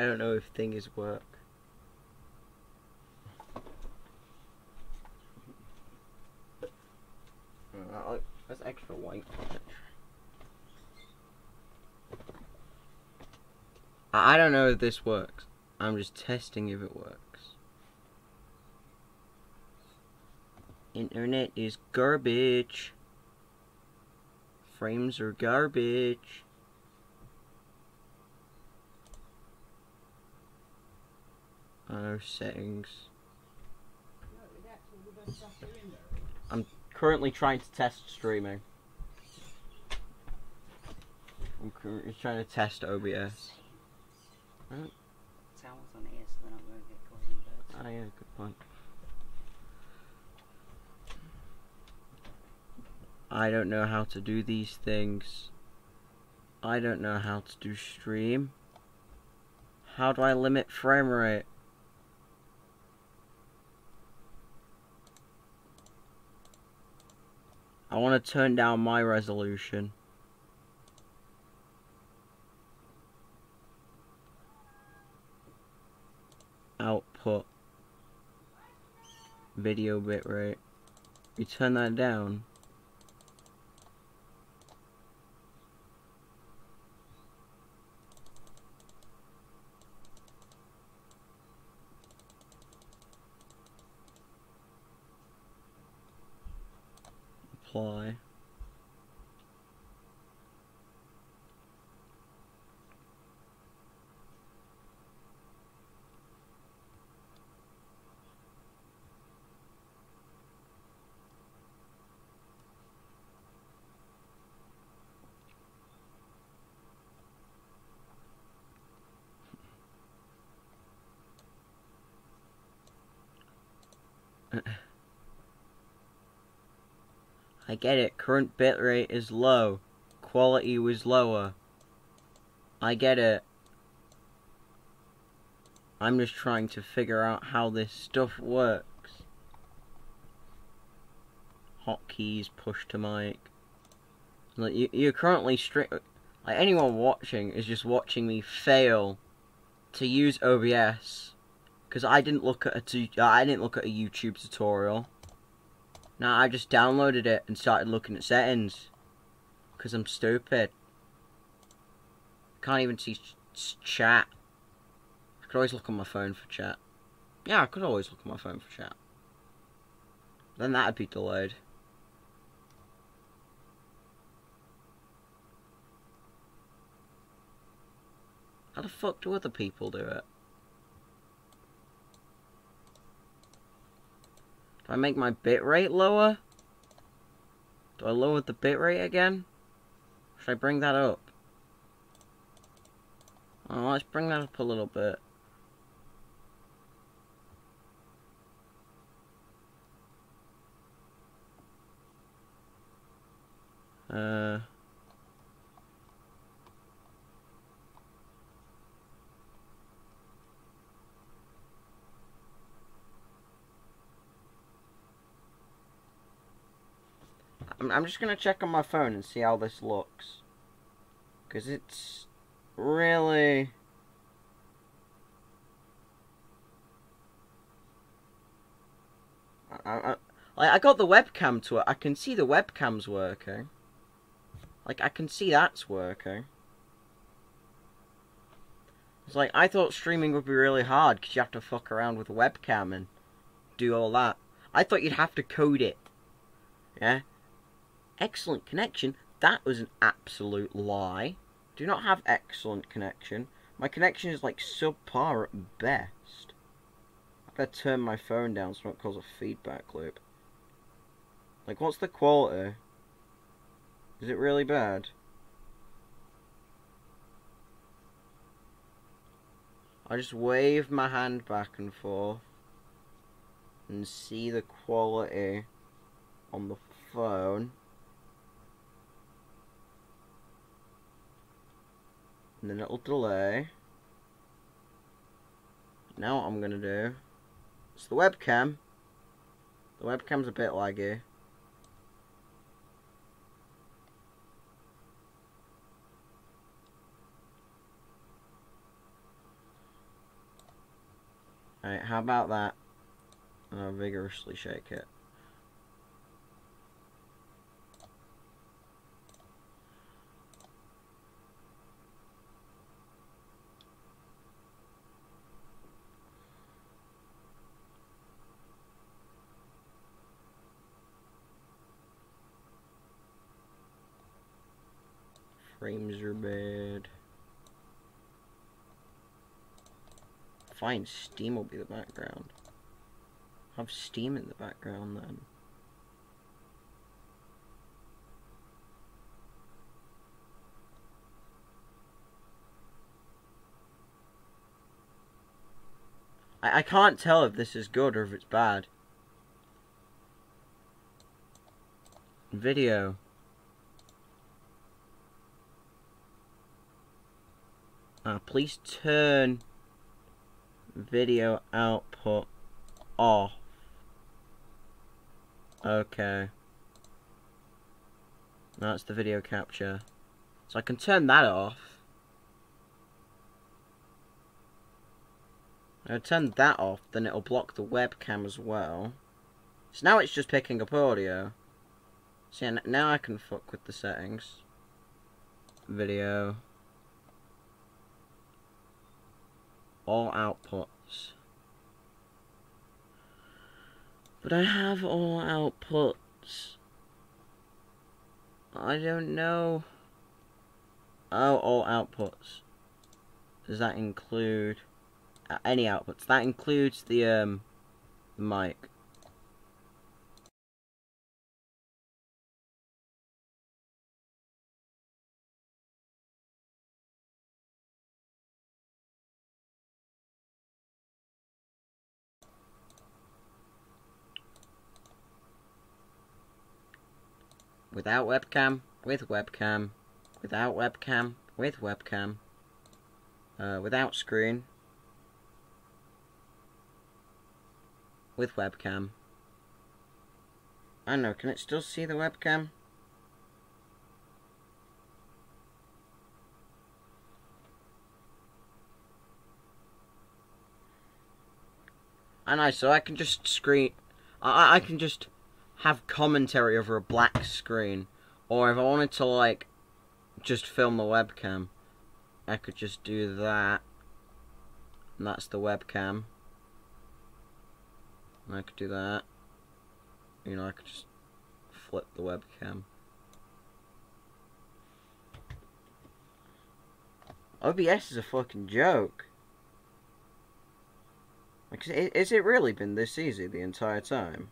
I don't know if things work. Uh, That's extra white on it. I I don't know if this works. I'm just testing if it works. Internet is garbage. Frames are garbage. Oh, settings. I'm currently trying to test streaming. I'm currently trying to test OBS. Towels on here so they're not going to get caught in birds. Ah, yeah, good point. I don't know how to do these things. I don't know how to do stream. How do I limit frame rate? I want to turn down my resolution. Output. Video bitrate. You turn that down. Apply. I get it, current bitrate is low. Quality was lower. I get it. I'm just trying to figure out how this stuff works. Hotkeys, push to mic. Like you, you're currently straight. Like anyone watching is just watching me fail to use OBS because I didn't look at a tu- I didn't look at a YouTube tutorial. Now I just downloaded it and started looking at settings. Because I'm stupid. Can't even see ch ch chat. I could always look on my phone for chat. Yeah, I could always look on my phone for chat. Then that'd be delayed. How the fuck do other people do it? Do I make my bitrate lower? Do I lower the bitrate again? Should I bring that up? Oh, let's bring that up a little bit. Uh... I'm, I'm just gonna check on my phone and see how this looks. Because it's really... I, I, I, I got the webcam to it. I can see the webcam's working. Like, I can see that's working. It's like, I thought streaming would be really hard because you have to fuck around with a webcam and do all that. I thought you'd have to code it. Yeah? Excellent connection. That was an absolute lie. Do not have excellent connection. My connection is like subpar at best. I better turn my phone down so it cause a feedback loop. Like, what's the quality? Is it really bad? I just wave my hand back and forth and see the quality on the phone. And then it'll delay. Now what I'm going to do, it's the webcam. The webcam's a bit laggy. Okay, how about that? And I'll vigorously shake it. Frames are bad. Fine, Steam will be the background. Have Steam in the background then. I, I can't tell if this is good or if it's bad. Video. Uh, please turn video output off. Okay. That's the video capture. So I can turn that off. I turn that off, then it'll block the webcam as well. So now it's just picking up audio. Yeah, now I can fuck with the settings. Video. All outputs. But I have all outputs. I don't know. Oh, all outputs. Does that include uh, any outputs? That includes the um the mic. Without webcam, with webcam, without webcam, with webcam, uh, without screen, with webcam. I know, can it still see the webcam? And I know, so I can just screen, I, I can just have commentary over a black screen. Or if I wanted to, like, just film the webcam, I could just do that. And that's the webcam. And I could do that. You know, I could just flip the webcam. OBS is a fucking joke. Like, is it really been this easy the entire time?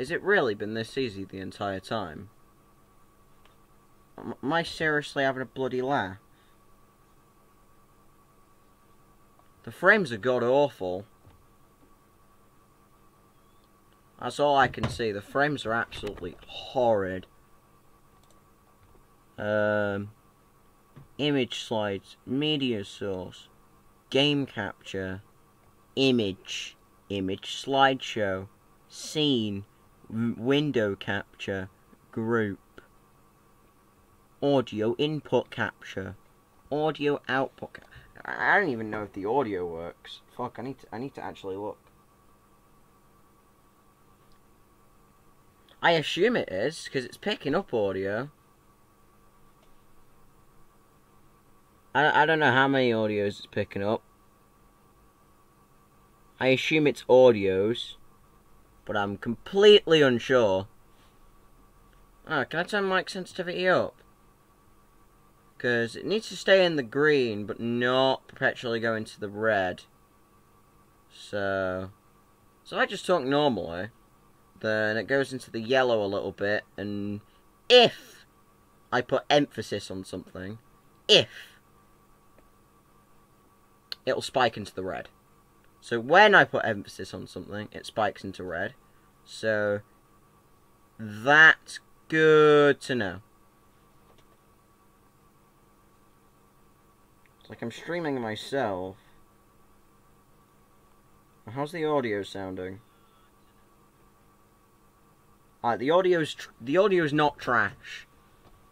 Has it really been this easy the entire time? Am I seriously having a bloody laugh? The frames are god awful. That's all I can see. The frames are absolutely horrid. Um, image slides, media source, game capture, image, image slideshow, scene, window capture, group, audio input capture, audio output. I don't even know if the audio works. Fuck, I need to, I need to actually look. I assume it is because it's picking up audio. I, I don't know how many audios it's picking up. I assume it's audios but I'm completely unsure. Oh, can I turn mic sensitivity up? Because it needs to stay in the green, but not perpetually go into the red. So, so I just talk normally, then it goes into the yellow a little bit, and if I put emphasis on something, if, it'll spike into the red. So when I put emphasis on something, it spikes into red. So that's good to know. It's like I'm streaming myself. How's the audio sounding? Alright, the audio's the audio's not trash.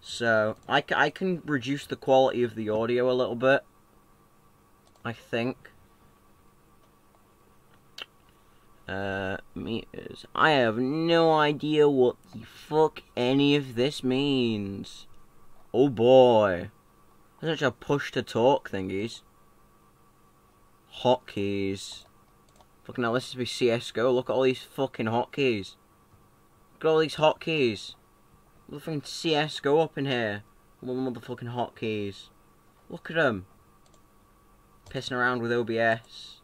So I, I can reduce the quality of the audio a little bit. I think. Uh, meters. I have no idea what the fuck any of this means. Oh boy. There's such a push to talk thingies. Hotkeys. Fucking hell, this is be CSGO. Look at all these fucking hotkeys. Look at all these hotkeys. Fucking CSGO up in here. All the motherfucking hotkeys. Look at them. Pissing around with OBS.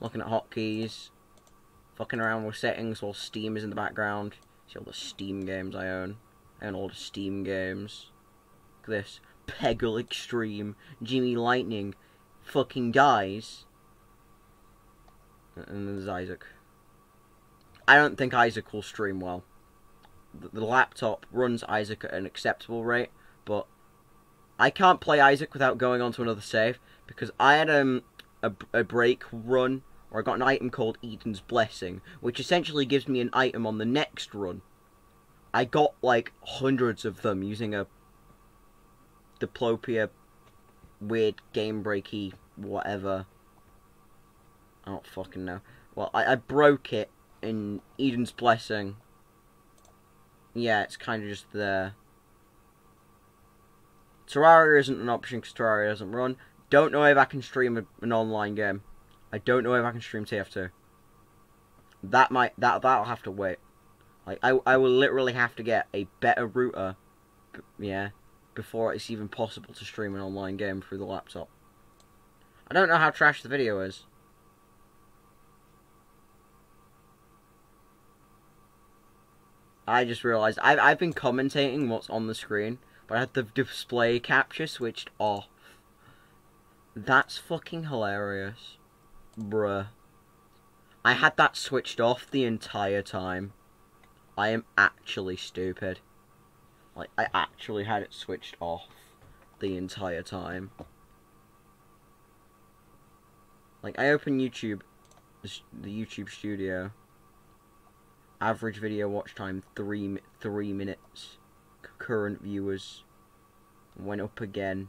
Looking at hotkeys. Fucking around with settings while Steam is in the background. See all the Steam games I own. I own all the Steam games. Look at this. Peggle Extreme. Jimmy Lightning. Fucking dies. And there's Isaac. I don't think Isaac will stream well. The, the laptop runs Isaac at an acceptable rate, but I can't play Isaac without going on to another save because I had um, a, a break run I got an item called Eden's Blessing, which essentially gives me an item on the next run. I got like hundreds of them using a Diplopia weird game breaky whatever. I don't fucking know. Well, I, I broke it in Eden's Blessing. Yeah, it's kind of just there. Terraria isn't an option because Terraria doesn't run. Don't know if I can stream a, an online game. I don't know if I can stream TF2. That might that that'll have to wait. Like I I will literally have to get a better router, yeah, before it's even possible to stream an online game through the laptop. I don't know how trash the video is. I just realized I've I've been commentating what's on the screen, but I had the display capture switched off. That's fucking hilarious. Bruh. I had that switched off the entire time. I am actually stupid. Like, I actually had it switched off the entire time. Like, I open YouTube, the YouTube studio. Average video watch time, three, three minutes. Current viewers. Went up again.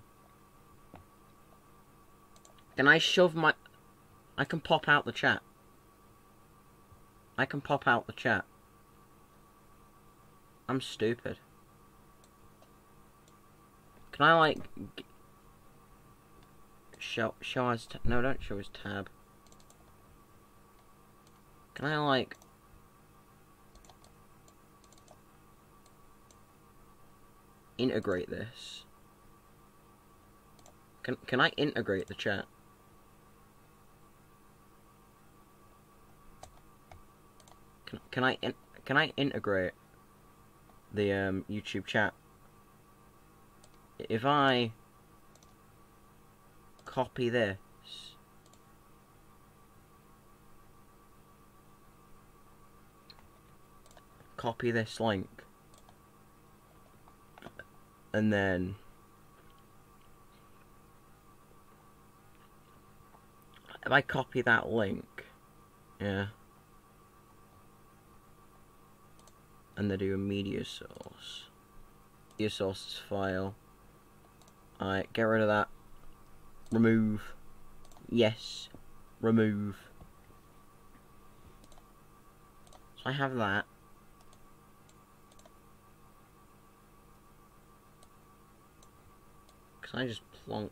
Can I shove my... I can pop out the chat. I can pop out the chat. I'm stupid. Can I like show show? Ta- no, don't show us tab. Can I like? Integrate this. Can can I integrate the chat? Can I can I integrate the um, YouTube chat? If I copy this, copy this link, and then if I copy that link, yeah. And then do a media source. Media sources file. Alright, get rid of that. Remove. Yes. Remove. So I have that. Can I just plonk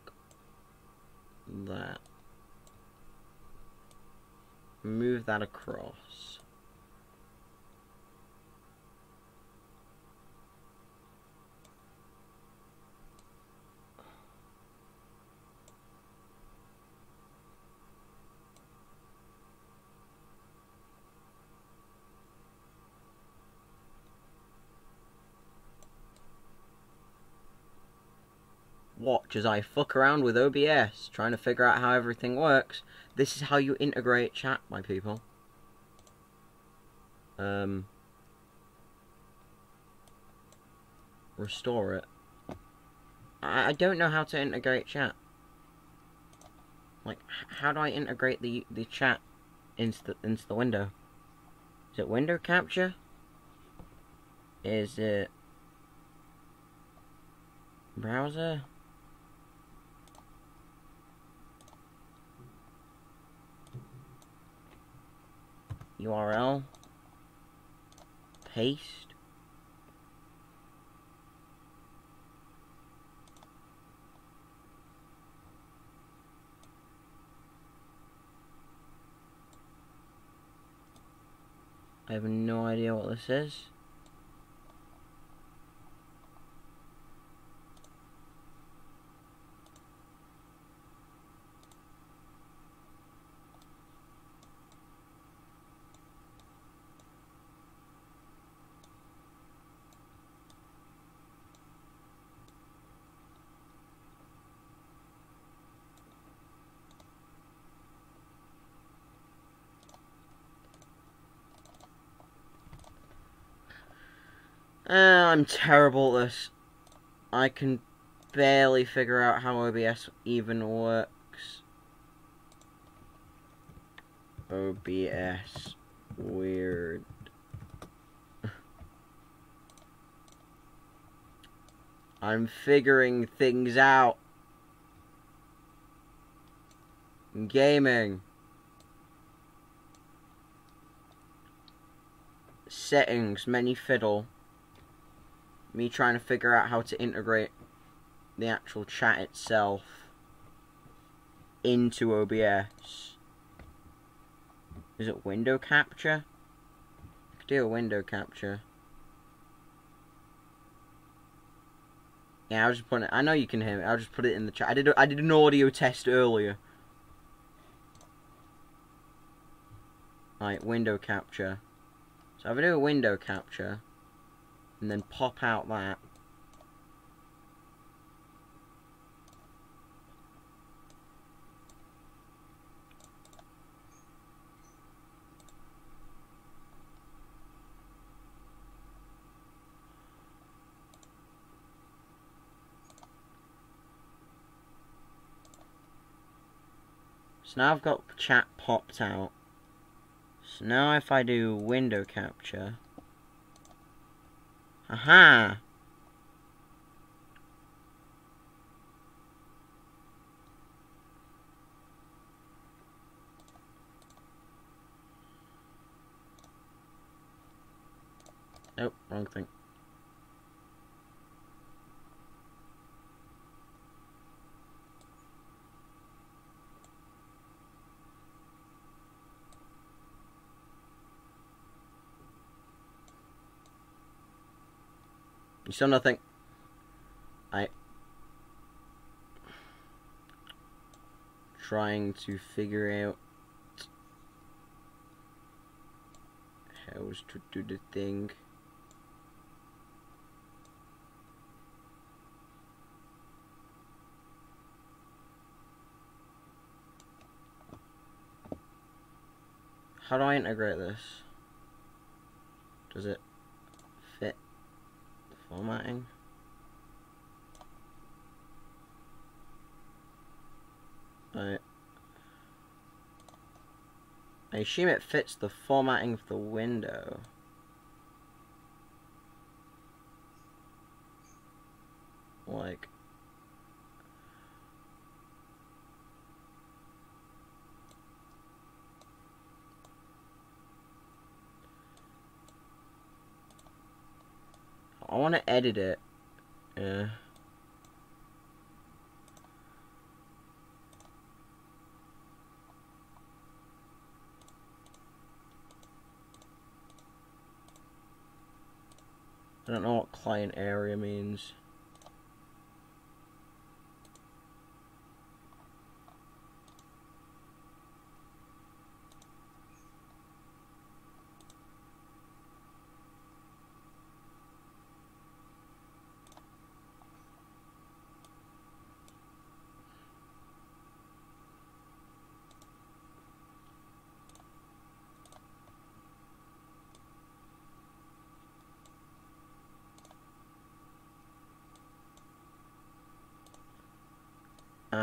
that. Move that across. Watch as I fuck around with OBS, trying to figure out how everything works. This is how you integrate chat, my people. Um, restore it. I, I don't know how to integrate chat. Like, how do I integrate the the chat into the, into the window? Is it window capture? Is it Browser. URL. Paste. I have no idea what this is. Uh, Uh, I'm terrible at this. I can barely figure out how OBS even works. OBS. Weird. I'm figuring things out. Gaming. Settings, many fiddle me trying to figure out how to integrate the actual chat itself into OBS. Is it window capture? I could do a window capture. Yeah, I'll just put it. I know you can hear me. I'll just put it in the chat. I did. A, I did an audio test earlier. Right, window capture. So if I do a window capture, and then pop out that. So now I've got chat popped out. So now if I do window capture, Aha! Nope, wrong thing. You still nothing. I trying to figure out how to do the thing. How do I integrate this? Does it? Formatting. I assume it fits the formatting of the window. Like I want to edit it. Yeah. I don't know what client area means.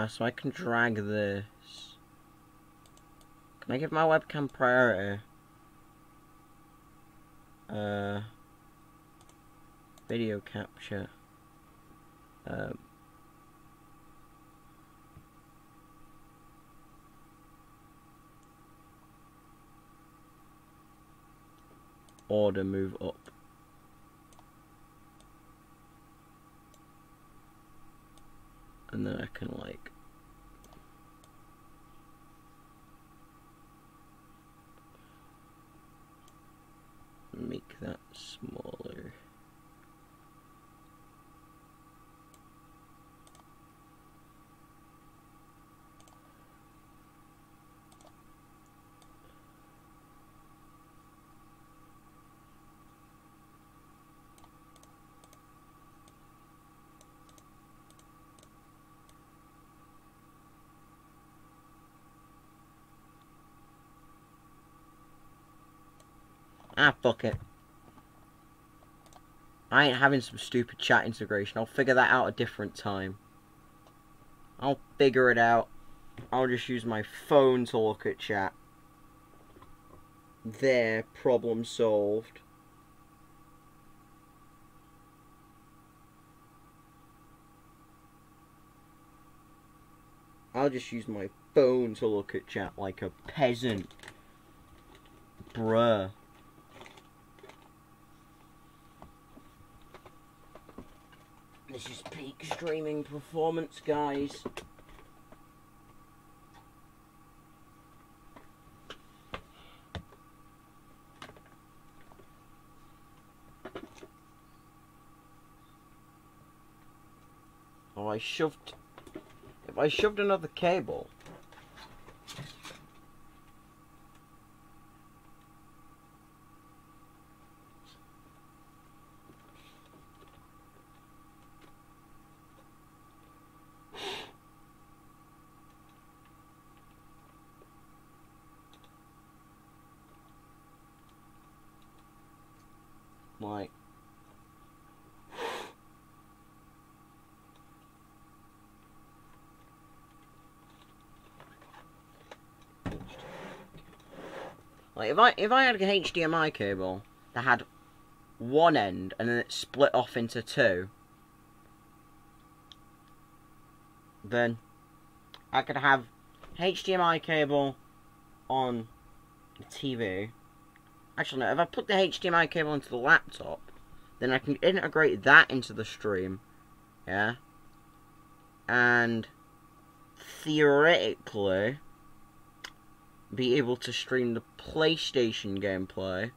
Uh, so I can drag this. Can I give my webcam priority? Uh, video capture. Um, order move up. And then I can like make that smaller. Ah, fuck it. I ain't having some stupid chat integration. I'll figure that out a different time. I'll figure it out. I'll just use my phone to look at chat. There, problem solved. I'll just use my phone to look at chat like a peasant. Bruh. This is peak streaming performance, guys. Oh, I shoved... If I shoved another cable... Like... Like if I if I had a HDMI cable that had one end and then it split off into two, then I could have HDMI cable on the TV. Actually, no. If I put the HDMI cable into the laptop, then I can integrate that into the stream. Yeah. And theoretically be able to stream the PlayStation gameplay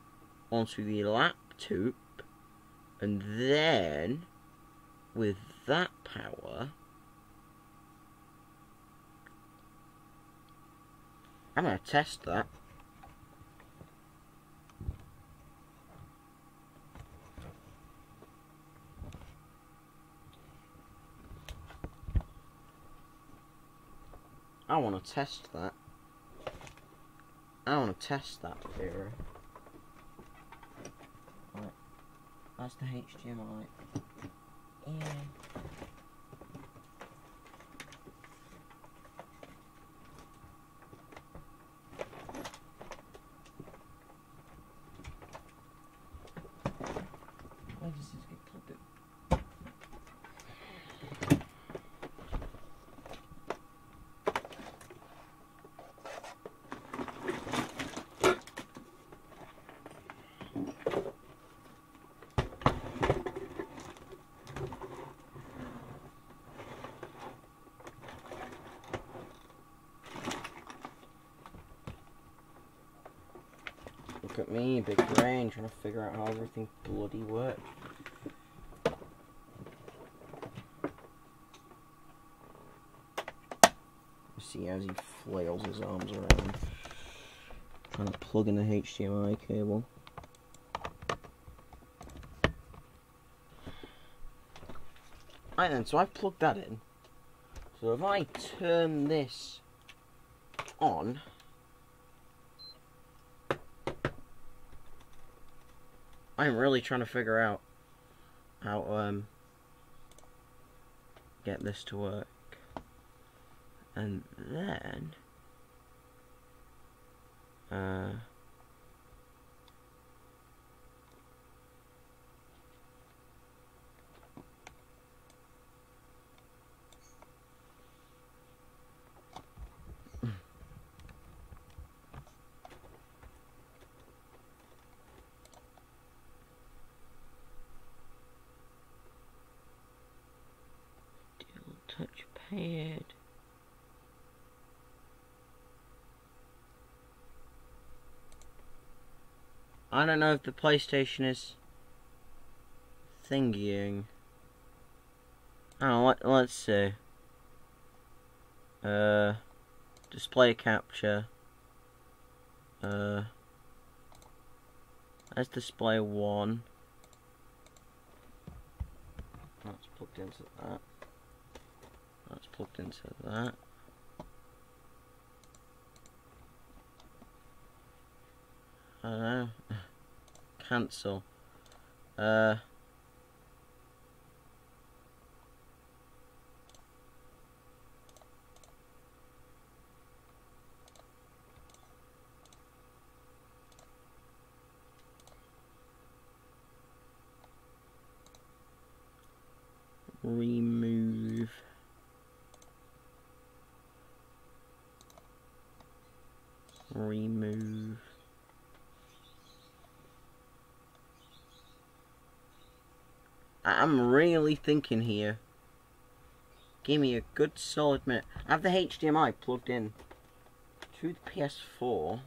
onto the laptop, and then with that power, I'm gonna test that. I want to test that. I want to test that theory. Right. That's the HDMI. Yeah. Where does this get plugged in? Look at me, big brain, trying to figure out how everything bloody works. See as he flails his arms around, trying to plug in the HDMI cable. Right then, so I've plugged that in. So if I turn this on, I'm really trying to figure out how um get this to work. And then uh Touchpad. I don't know if the PlayStation is thingying. Oh, let, let's see. Uh, display capture. Uh, let's display one. That's plugged into that. That's plugged into that. I don't know. Cancel. Uh. Remove. Remove. I- I'm really thinking here. Give me a good solid minute. I have the HDMI plugged in to the PS4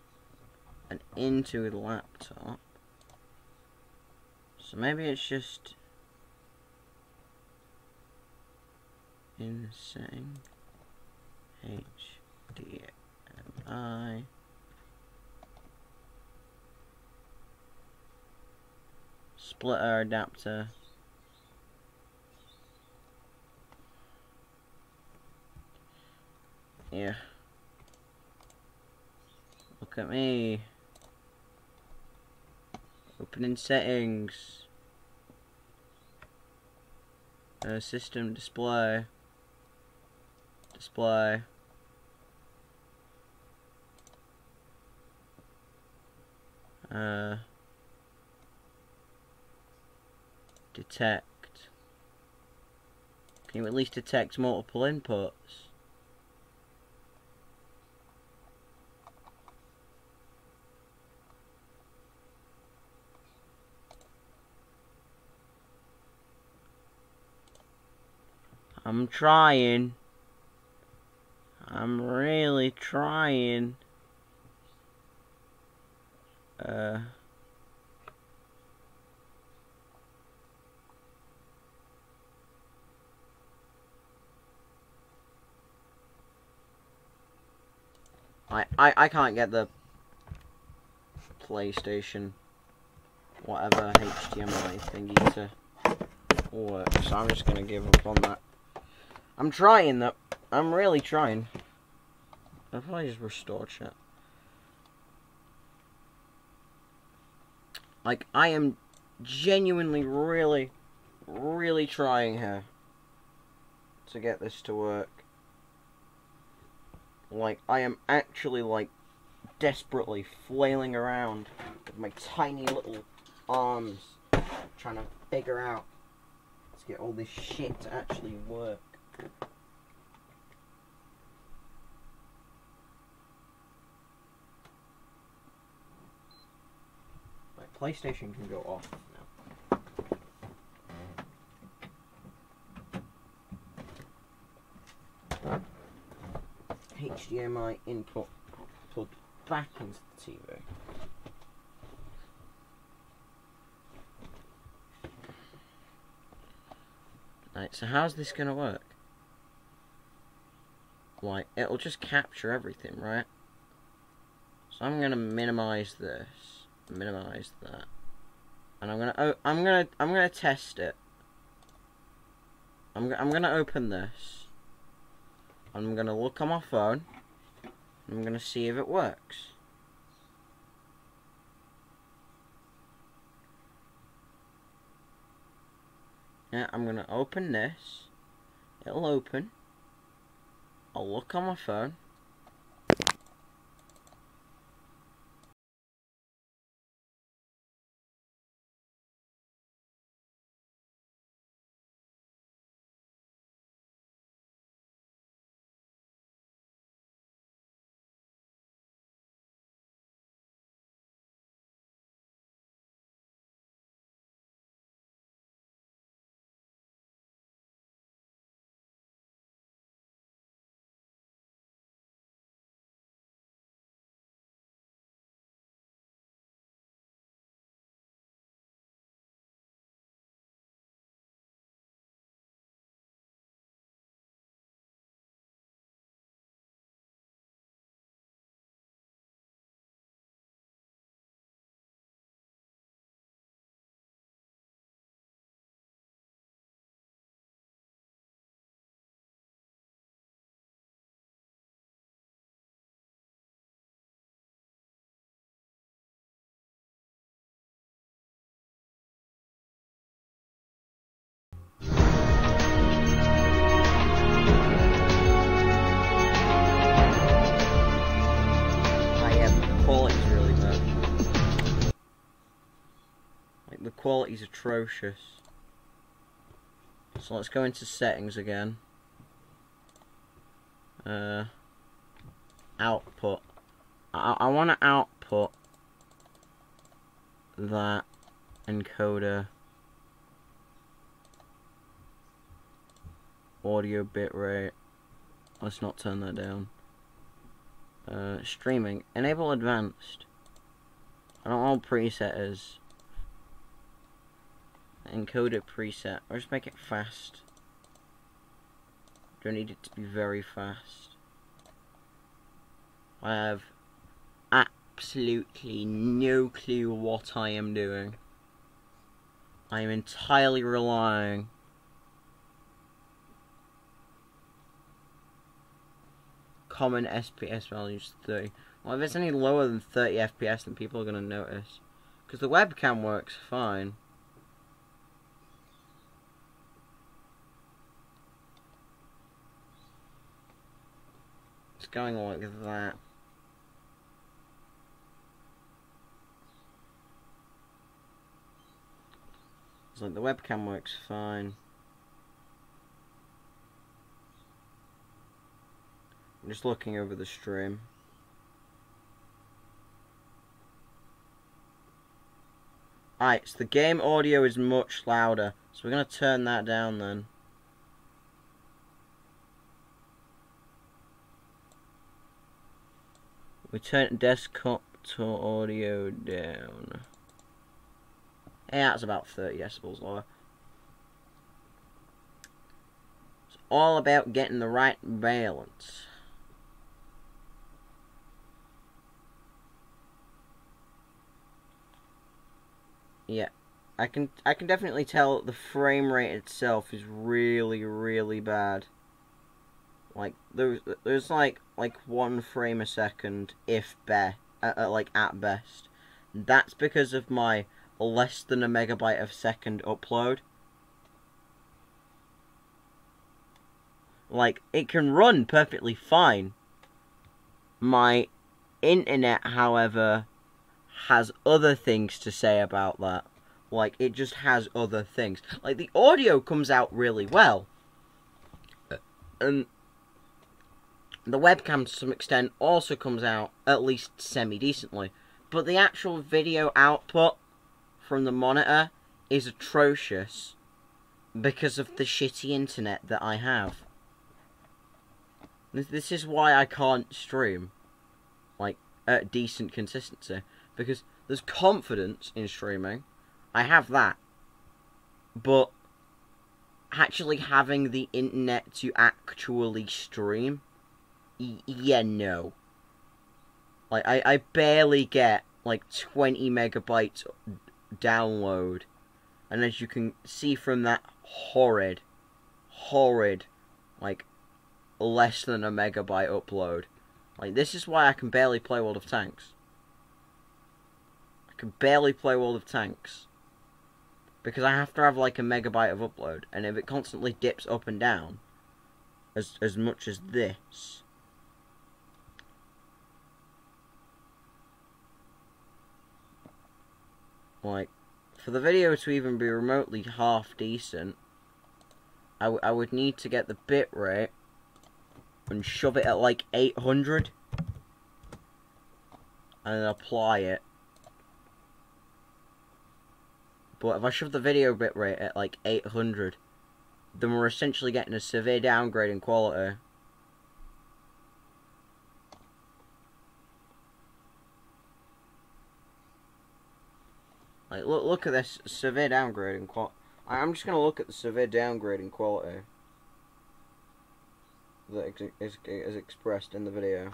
and into the laptop. So maybe it's just in setting HDMI. Splitter adapter. Yeah. Look at me. Opening settings. Uh, system display. Display. Uh, detect. Can you at least detect multiple inputs? I'm trying. I'm really trying. Uh. I, I, I can't get the PlayStation whatever HDMI thingy to work, so I'm just gonna give up on that. I'm trying though. I'm really trying. I'll probably just restore chat. Like, I am genuinely, really, really trying here to get this to work. Like, I am actually, like, desperately flailing around with my tiny little arms trying to figure out to get all this shit to actually work. My PlayStation can go off now. HDMI input plugged back into the TV. Right, so how's this gonna work? Like, it'll just capture everything, right? So I'm gonna minimize this, minimize that, and I'm gonna, oh, I'm gonna, I'm gonna test it. I'm, I'm gonna open this. I'm gonna look on my phone. I'm gonna see if it works. Yeah, I'm gonna open this. It'll open. I'll look on my phone. Quality's atrocious. So let's go into settings again. Uh, output. I, I want to output that encoder audio bitrate. Let's not turn that down. Uh, streaming. Enable advanced. I don't what preset is. Encoder preset. Or just make it fast. Don't need it to be very fast. I have absolutely no clue what I am doing. I am entirely relying common FPS values 30. Well, if it's any lower than 30 FPS, then people are going to notice. Because the webcam works fine. It's going like that. Like the webcam works fine. I'm just looking over the stream. Alright, so the game audio is much louder. So we're going to turn that down then. We turn desktop to audio down. Yeah, that's about 30 decibels lower. It's all about getting the right balance. Yeah. I can I can definitely tell the frame rate itself is really really bad. Like there's there's like like one frame a second if be uh, uh, like at best. That's because of my less than a megabyte of second upload. Like it can run perfectly fine. My internet, however, has other things to say about that. Like, it just has other things. Like, the audio comes out really well. And the webcam, to some extent, also comes out at least semi-decently. But the actual video output from the monitor is atrocious because of the shitty internet that I have. This is why I can't stream, like, at decent consistency because there's confidence in streaming. I have that. But actually having the internet to actually stream, yeah, no. Like, I, I barely get, like, 20 megabytes download. And as you can see from that horrid, horrid, like, less than a megabyte upload. Like, this is why I can barely play World of Tanks I can barely play World of Tanks. Because I have to have like a megabyte of upload. And if it constantly dips up and down, as, as much as this, like, for the video to even be remotely half decent, I, I would need to get the bitrate and shove it at like 800 and apply it But if I shove the video bitrate at like 800, then we're essentially getting a severe downgrade in quality. Like, look, look at this severe downgrade in quality. I'm just going to look at the severe downgrade in quality that is, is expressed in the video.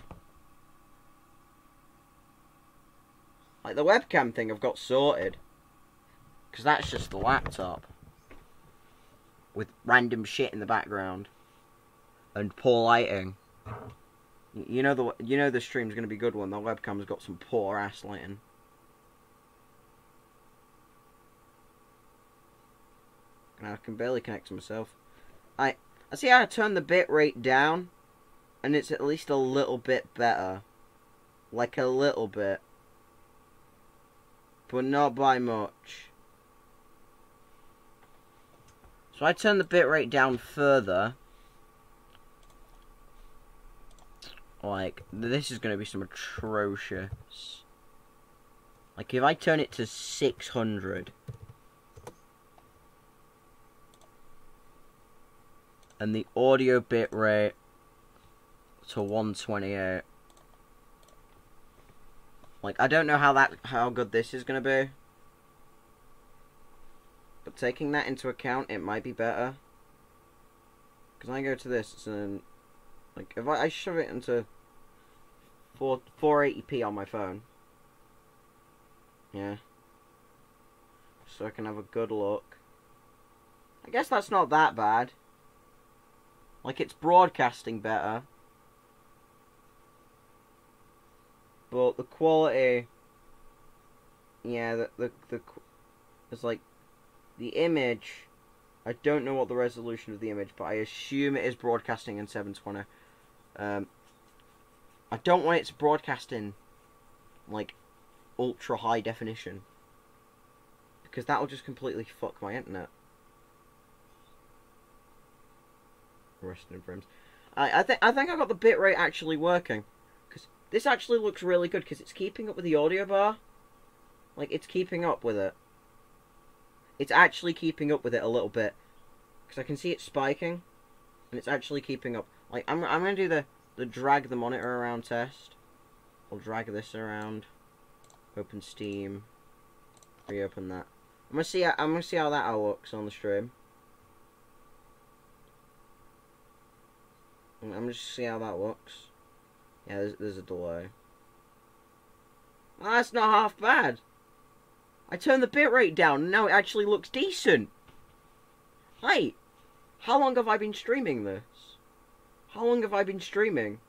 Like, the webcam thing I've got sorted. Because that's just the laptop. With random shit in the background. And poor lighting. You know the you know the stream's gonna be good when the webcam's got some poor ass lighting. And I can barely connect to myself. I I see how I turn the bit rate down and it's at least a little bit better. Like a little bit. But not by much. So I turn the bitrate down further. Like, this is going to be some atrocious. Like, if I turn it to 600. And the audio bitrate to 128. Like, I don't know how that, how good this is going to be. But taking that into account, it might be better. Because I go to this, and like if I, I shove it into 4 480p on my phone, yeah, so I can have a good look. I guess that's not that bad. Like it's broadcasting better, but the quality, yeah, the the the it's like the image, I don't know what the resolution of the image, but I assume it is broadcasting in 720. Um, I don't want it to broadcast in, like, ultra high definition. Because that will just completely fuck my internet. Resting in frames. I, I, think I think I got the bitrate actually working. Because this actually looks really good because it's keeping up with the audio bar. Like, it's keeping up with it. It's actually keeping up with it a little bit. Because I can see it spiking. And it's actually keeping up. Like, I'm, I'm going to do the, the drag the monitor around test. I'll drag this around. Open Steam. Reopen that. I'm gonna see. How, I'm gonna see how that all looks on the stream. I'm just see how that looks. Yeah, there's, there's a delay. Ah, That's not half bad. I turned the bitrate down and now it actually looks decent. Hey, How long have I been streaming this? How long have I been streaming?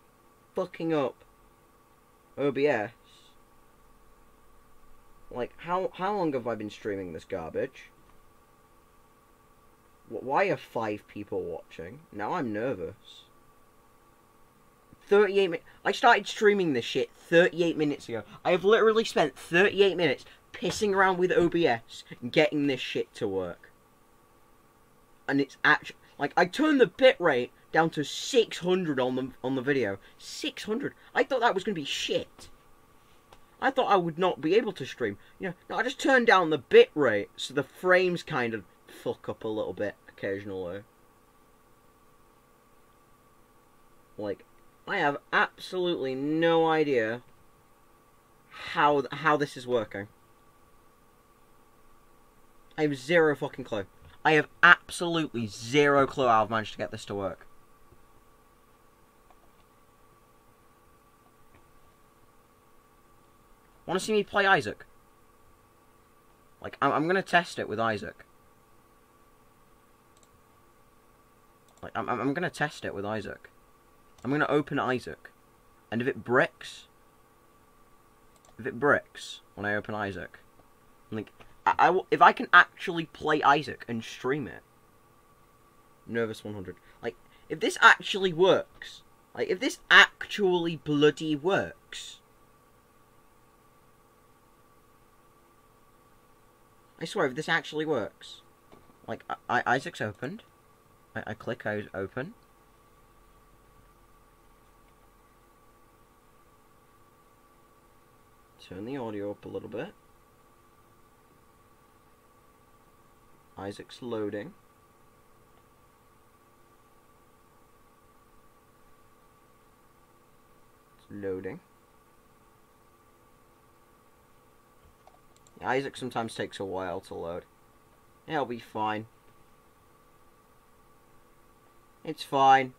Fucking up. OBS. Like, how, how long have I been streaming this garbage? Why are five people watching? Now I'm nervous. 38 minutes. I started streaming this shit 38 minutes ago. I have literally spent 38 minutes pissing around with OBS getting this shit to work. And it's actually like I turned the bitrate down to 600 on the on the video. 600. I thought that was going to be shit. I thought I would not be able to stream. You know, no, I just turned down the bitrate so the frames kind of fuck up a little bit occasionally. Like, I have absolutely no idea how how this is working. I have zero fucking clue. I have absolutely zero clue how I've managed to get this to work. Want to see me play Isaac? Like, I'm, I'm going to test it with Isaac. Like, I'm, I'm going to test it with Isaac. I'm going to open Isaac. And if it bricks... If it bricks when I open Isaac... Like, I, I, if I can actually play Isaac and stream it, Nervous 100. Like, if this actually works, like, if this actually bloody works, I swear, if this actually works, like, I, Isaac's opened, I, click I open, turn the audio up a little bit. Isaac's loading. It's loading. Isaac sometimes takes a while to load. It'll be fine. It's fine.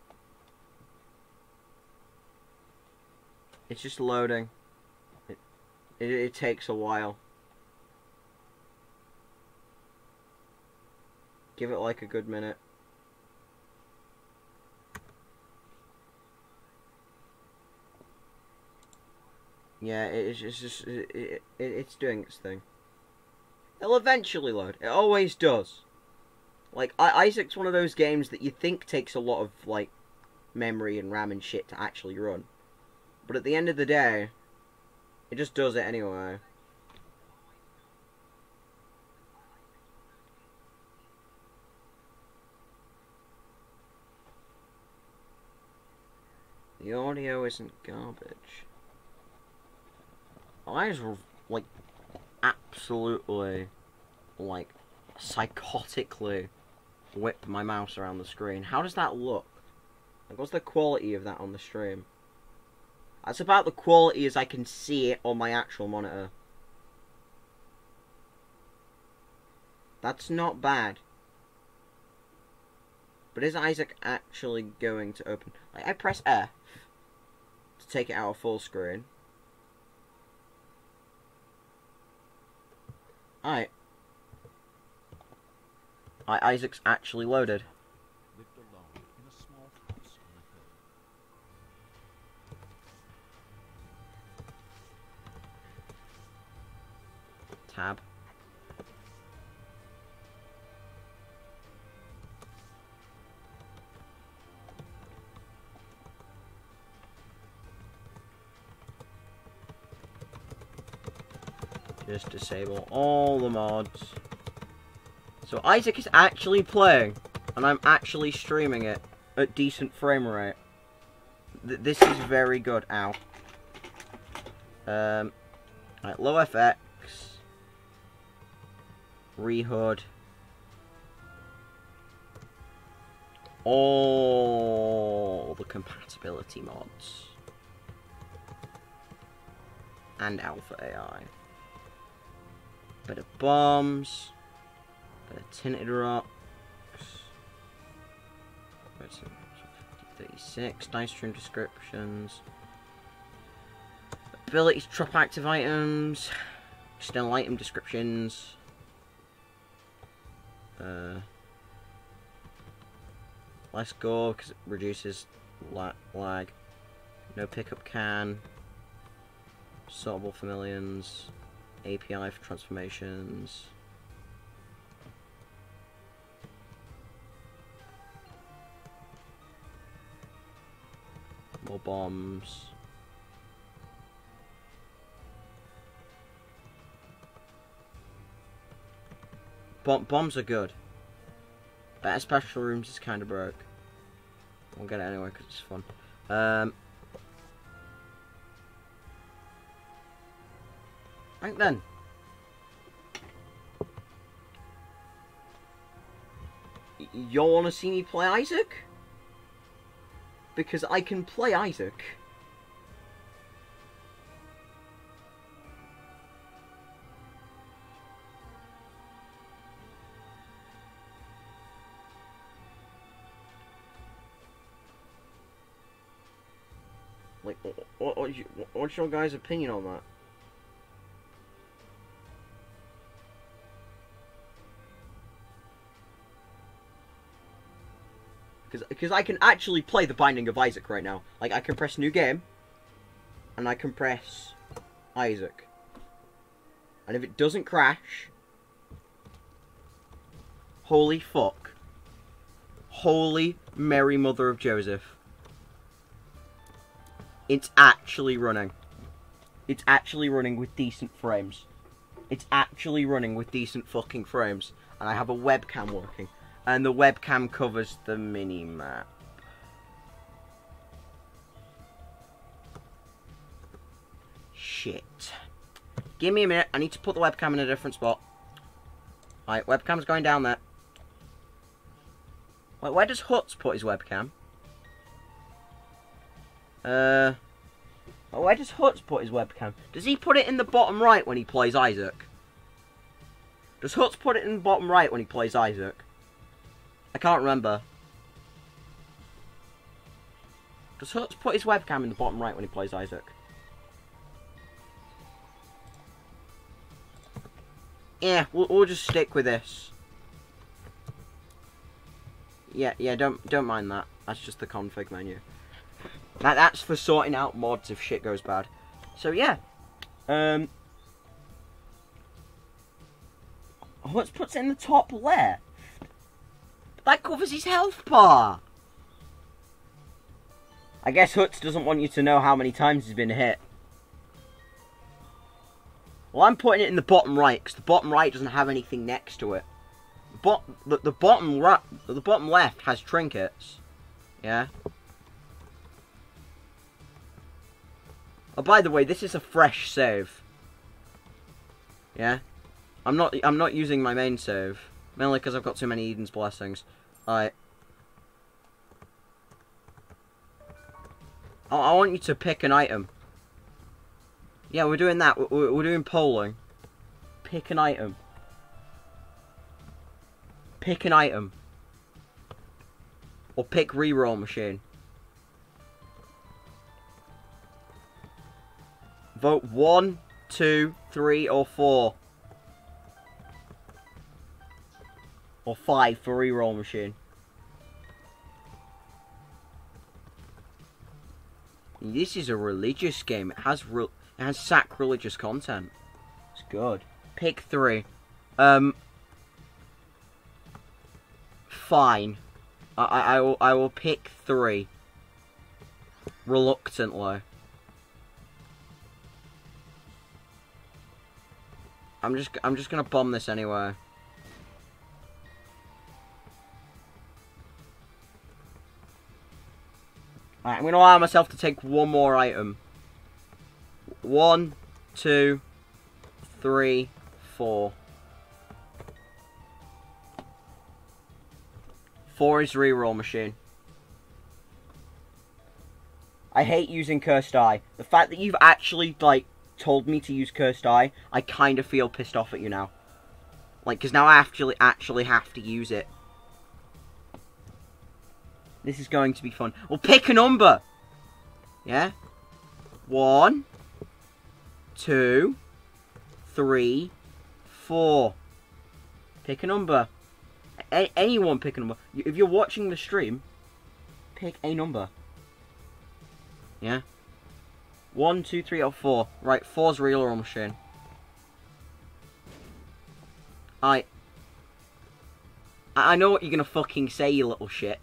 It's just loading. It, it, takes a while. Give it like a good minute. Yeah, it's, it's just it, it, it's doing its thing. It'll eventually load. It always does. Like I, Isaac's one of those games that you think takes a lot of like memory and RAM and shit to actually run, but at the end of the day, it just does it anyway. The audio isn't garbage. I just, like, absolutely, like, psychotically whip my mouse around the screen. How does that look? Like, what's the quality of that on the stream? That's about the quality as I can see it on my actual monitor. That's not bad. But is Isaac actually going to open? Like, I press F to take it out of full screen. Alright. I Isaac's actually loaded. Tab. Just disable all the mods. So Isaac is actually playing, and I'm actually streaming it at decent frame rate. Th this is very good. Ow. Um, right, low FX, rehood, all the compatibility mods, and Alpha AI. Bit of bombs, bit of tinted rocks. Where's 36 dice stream descriptions. Abilities, drop active items, external item descriptions. Uh, less go because it reduces la lag. No pickup can. Sortable for millions. API for transformations. More bombs. Bom bombs are good. Better special rooms is kind of broke. We'll get it anyway because it's fun. Um, then. Y- Y'all want to see me play Isaac? Because I can play Isaac. Like, what, what, what's your guys' opinion on that? Because I can actually play The Binding of Isaac right now. Like, I can press New Game, and I can press Isaac. And if it doesn't crash, holy fuck. Holy Mary Mother of Joseph. It's actually running. It's actually running with decent frames. It's actually running with decent fucking frames. And I have a webcam working. And the webcam covers the mini map. Shit. Give me a minute. I need to put the webcam in a different spot. Alright, webcam's going down there. Wait, where does Hutts put his webcam? Uh, oh, where does Hutts put his webcam? Does he put it in the bottom right when he plays Isaac? Does Hutts put it in the bottom right when he plays Isaac? I can't remember. Does Hutts put his webcam in the bottom right when he plays Isaac? Yeah, we'll, we'll just stick with this. Yeah, yeah, don't don't mind that. That's just the config menu. That that's for sorting out mods if shit goes bad. So yeah. Um What's puts it in the top left? That covers his health bar. I guess Hutts doesn't want you to know how many times he's been hit. Well, I'm putting it in the bottom right because the bottom right doesn't have anything next to it. But the, the bottom right, the bottom left has trinkets. Yeah. Oh, by the way, this is a fresh save. Yeah, I'm not. I'm not using my main save mainly because I've got too many Eden's blessings. I, I want you to pick an item. Yeah, we're doing that. We're, we're doing polling. Pick an item. Pick an item. Or pick reroll machine. Vote one, two, three, or four. Or five for reroll machine. This is a religious game. It has re it has sacrilegious content. It's good. Pick three. Um. Fine. I, I, I will I will pick three. Reluctantly. I'm just I'm just gonna bomb this anyway. I'm gonna allow myself to take one more item. One, two, three, four. Four is reroll machine. I hate using cursed eye. The fact that you've actually like told me to use cursed eye, I kind of feel pissed off at you now. Like, because now I actually actually have to use it. This is going to be fun. Well, pick a number. Yeah. One, two, three, four. Pick a number. A anyone pick a number. If you're watching the stream, pick a number. Yeah. One, two, three, or four. Right, four's real or machine. I. I know what you're gonna fucking say, you little shit.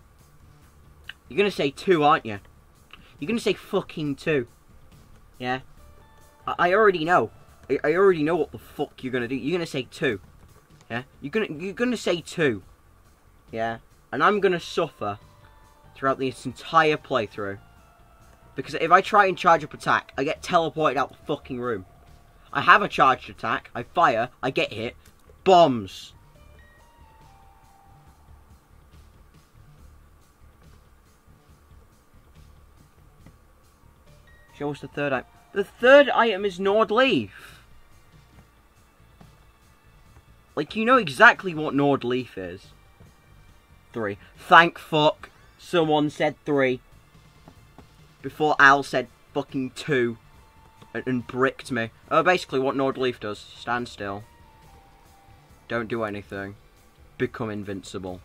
You're gonna say two, aren't you? You're gonna say fucking two. Yeah? I, I already know. I, I already know what the fuck you're gonna do. You're gonna say two. Yeah? You're gonna you're gonna say two. Yeah? And I'm gonna suffer throughout this entire playthrough. Because if I try and charge up attack, I get teleported out the fucking room. I have a charged attack, I fire, I get hit, bombs. Show us the third item. The third item is Gnawed Leaf. Like, you know exactly what Gnawed Leaf is. Three. Thank fuck someone said three. Before Al said fucking two. And, and bricked me. Oh, basically what Gnawed Leaf does. Stand still. Don't do anything. Become invincible.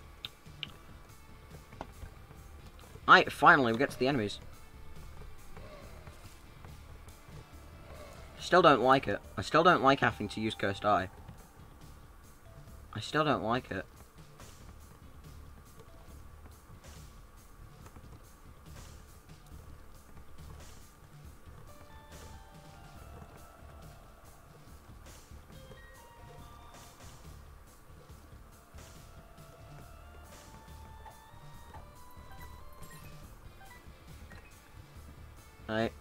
Alright, finally we get to the enemies. Still don't like it. I still don't like having to use Cursed Eye. I still don't like it. Right.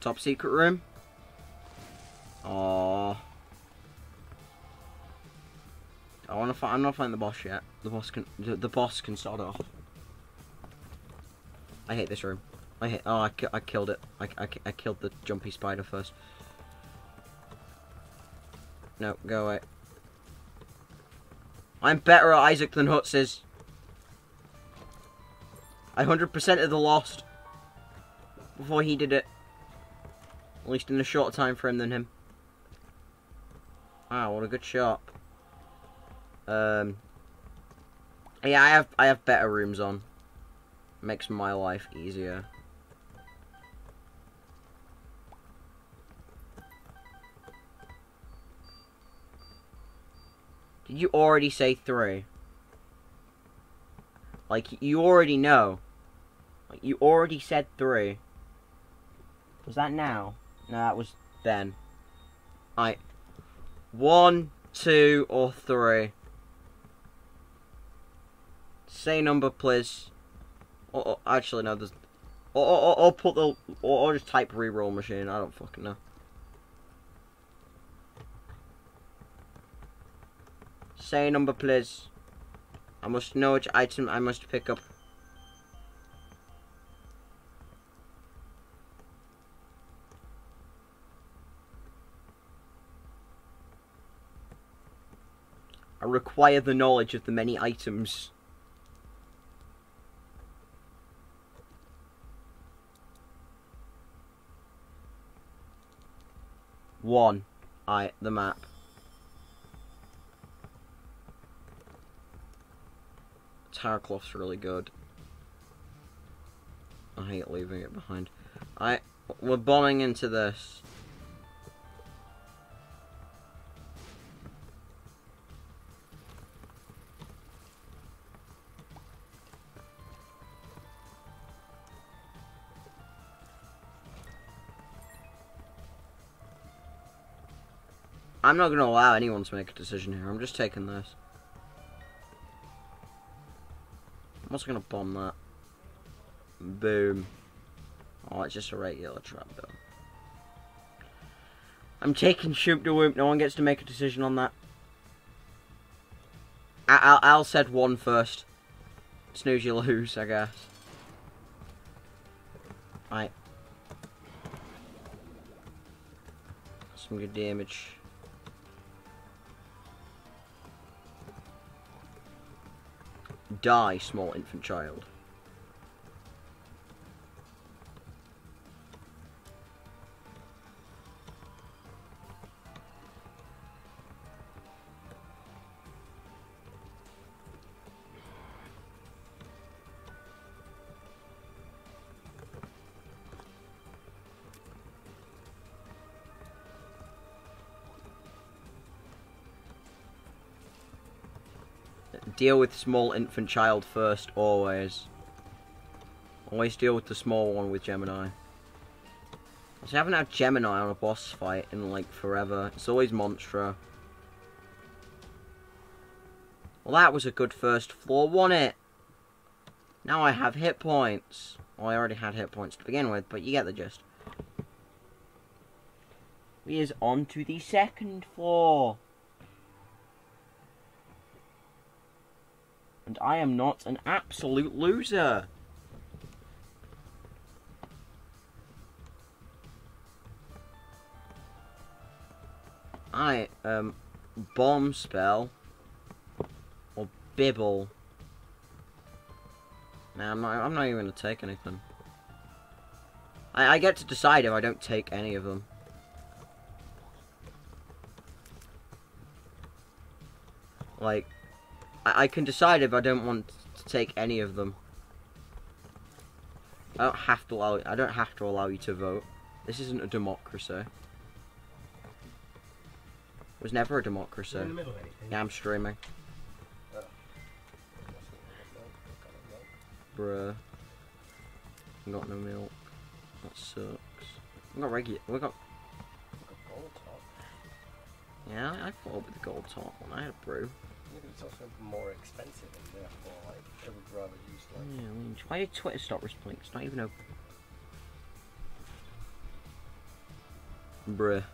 Top secret room. Oh. I want to find. I'm not finding the boss yet. The boss can. The, the boss can start off. I hate this room. I hate. Oh, I, I killed it. I, I, I killed the jumpy spider first. No, go away. I'm better at Isaac than Hutts is. I 100% of the lost before he did it. At least in a shorter time frame than him. Wow, what a good shot. Um. Yeah, I have I have better rooms on. Makes my life easier. You already say three? Like you already know. Like you already said three. Was that now? No, that was then. I. One, two, or three. Say number, please. Or, or- actually, no. There's. Or, or, or, put the. Or, or just type reroll machine. I don't fucking know. Say number, please. I must know which item I must pick up. I require the knowledge of the many items. One, I the map. Tarot Cloth's really good. I hate leaving it behind. I we're bombing into this. I'm not going to allow anyone to make a decision here. I'm just taking this. I'm also going to bomb that. Boom. Oh, it's just a regular trap, though. I'm taking Shoop da Whoop. No one gets to make a decision on that. I- Al, Al said one first. Snooze, you lose, I guess. Right. Some good damage. Die, small infant child. Deal with small infant child first, always. Always deal with the small one with Gemini. I haven't had Gemini on a boss fight in like forever. It's always Monstro. Well, that was a good first floor, wasn't it? Now I have hit points. Well, I already had hit points to begin with, but you get the gist. We is on to the second floor. And I am not an absolute loser. I um bomb spell or bibble. Nah, I'm not. I'm not even gonna take anything. I, I get to decide if I don't take any of them. Like, I, I can decide if I don't want to take any of them. I don't have to allow. I don't have to allow you to vote. This isn't a democracy. It was never a democracy. in the middle of anything. Yeah, I'm streaming. Oh. Bruh. I got no milk. That sucks. We got regular. We got. Gold top. Yeah, I, thought with the gold top one. I had a brew. It's also more expensive and therefore like I would rather use like Yeah, I mean, why did Twitter stop responding? It's not even open. Bruh.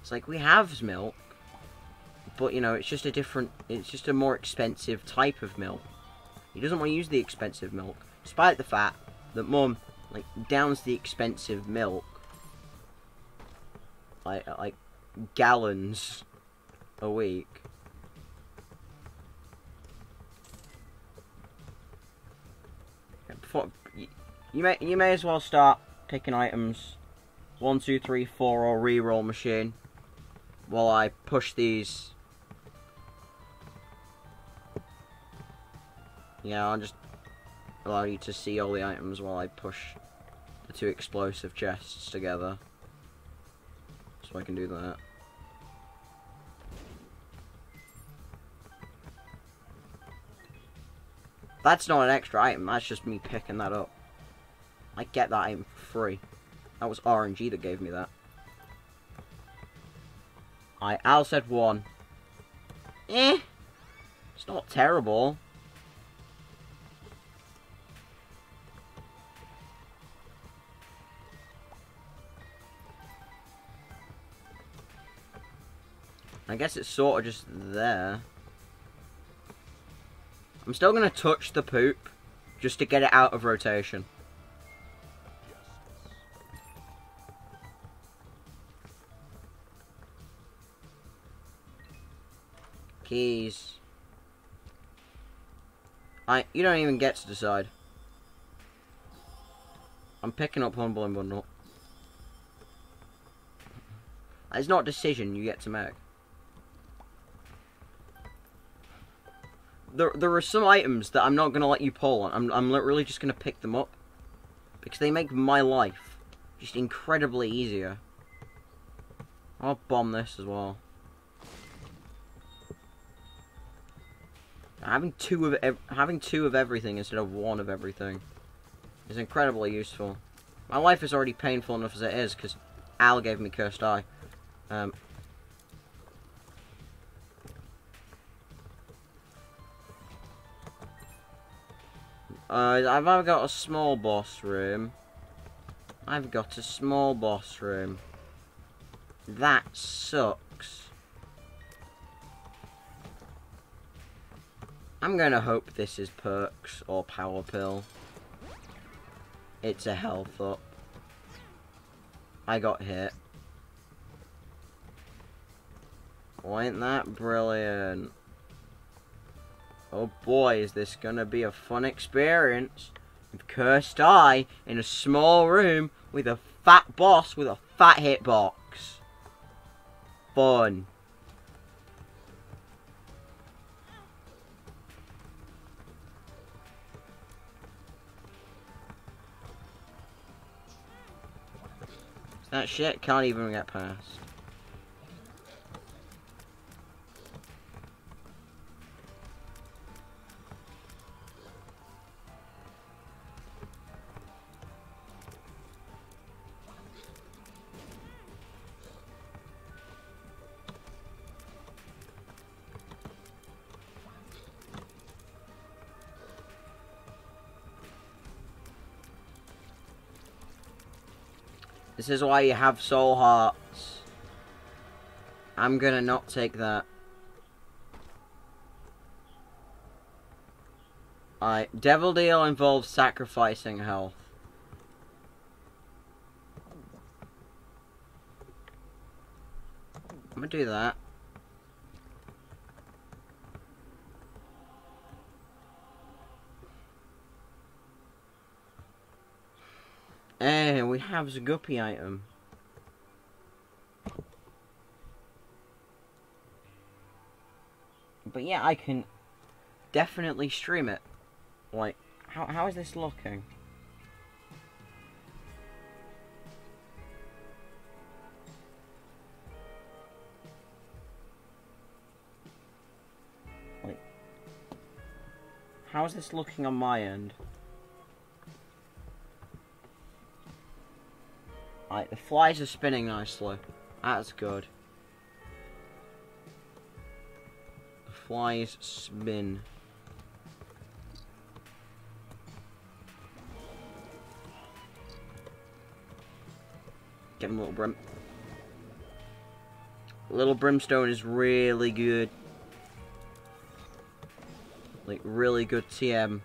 It's like we have milk, but you know, it's just a different, it's just a more expensive type of milk. He doesn't want to use the expensive milk, despite the fact that mum like downs the expensive milk like like gallons a week. Before, you, you may you may as well start picking items one, two, three, four, or re-roll machine while I push these. Yeah, I'll just allow you to see all the items while I push the two explosive chests together. So I can do that. That's not an extra item, that's just me picking that up. I get that item for free. That was RNG that gave me that. I Al said one. Eh. It's not terrible. I guess it's sort of just there. I'm still going to touch the poop just to get it out of rotation. Keys. I you don't even get to decide. I'm picking up Humbleing Bundle. It's not a decision you get to make. There, there are some items that I'm not going to let you pull. On. I'm, I'm literally just going to pick them up. Because they make my life just incredibly easier. I'll bomb this as well. Having two of having two of everything instead of one of everything is incredibly useful. My life is already painful enough as it is because Al gave me cursed eye. Um, uh, I've either got a small boss room. I've got a small boss room. That sucks. I'm gonna hope this is perks or power pill. It's a health up. I got hit. Ain't that brilliant? Oh boy, is this gonna be a fun experience. With Cursed Eye in a small room with a fat boss with a fat hitbox. Fun. That shit can't even get past. This is why you have soul hearts. I'm gonna not take that. Alright, Devil Deal involves sacrificing health. I'm gonna do that. And we have the guppy item. But yeah, I can definitely stream it. Like, how, how is this looking? How is this looking on my end? Right, the flies are spinning nicely. That's good. The flies spin. Get him, a little brim. Little brimstone is really good. Like, really good TM.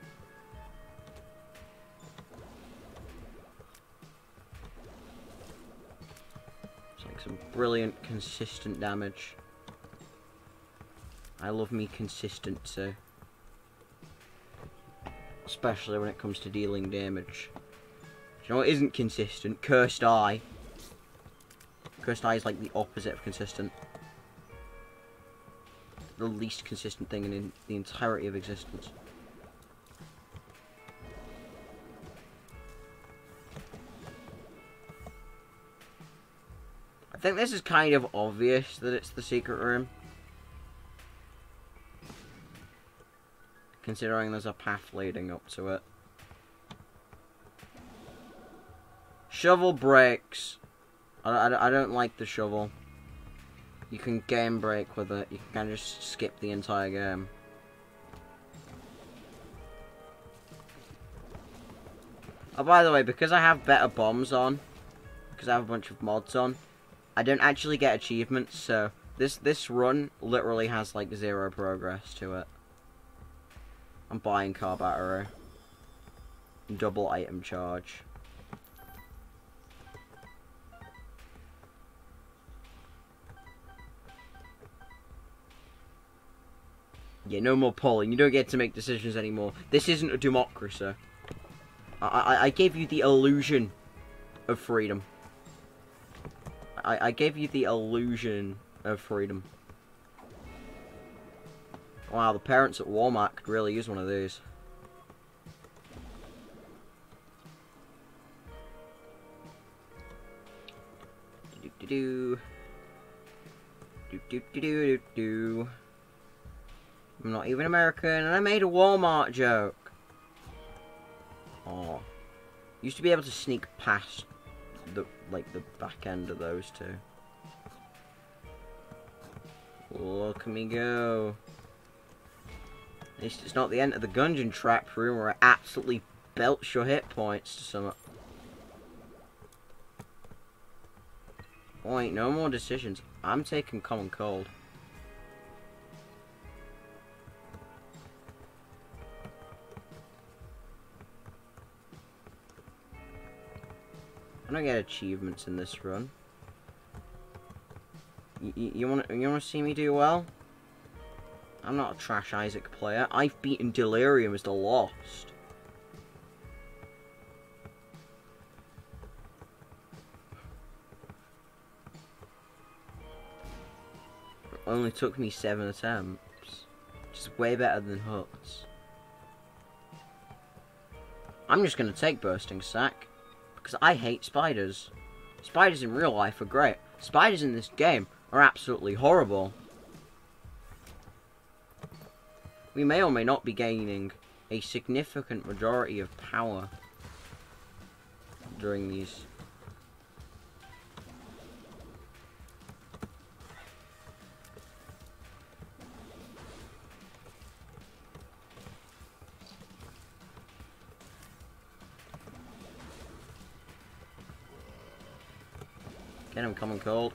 Brilliant, consistent damage. I love me consistent consistency. Especially when it comes to dealing damage. Do you know what isn't consistent? Cursed Eye. Cursed Eye is like the opposite of consistent. The least consistent thing in the entirety of existence. I think this is kind of obvious that it's the secret room. considering there's a path leading up to it. Shovel breaks. I, I, I don't like the shovel. You can game break with it. You can just skip the entire game. Oh, by the way, because I have better bombs on, because I have a bunch of mods on, I don't actually get achievements, so this this run literally has like zero progress to it. I'm buying car battery. Double item charge. Yeah, no more polling. You don't get to make decisions anymore. This isn't a democracy. I, I, I gave you the illusion of freedom. I, I gave you the illusion of freedom. Wow, the parents at Walmart could really use one of these. Do do do do do do do do. I'm not even American, and I made a Walmart joke. Oh, used to be able to sneak past the like the back end of those two. Look at me go. It's not the end of the Gungeon Trap room where I absolutely belch your hit points to some. Wait, no more decisions. I'm taking Common Cold. I don't get achievements in this run. You, want you want to see me do well? I'm not a trash Isaac player. I've beaten Delirium as the Lost. It only took me seven attempts. Is way better than Hutts. I'm just to take Bursting Sack. Because I hate spiders. Spiders in real life are great. Spiders in this game are absolutely horrible. We may or may not be gaining a significant majority of power during these. Him coming cold.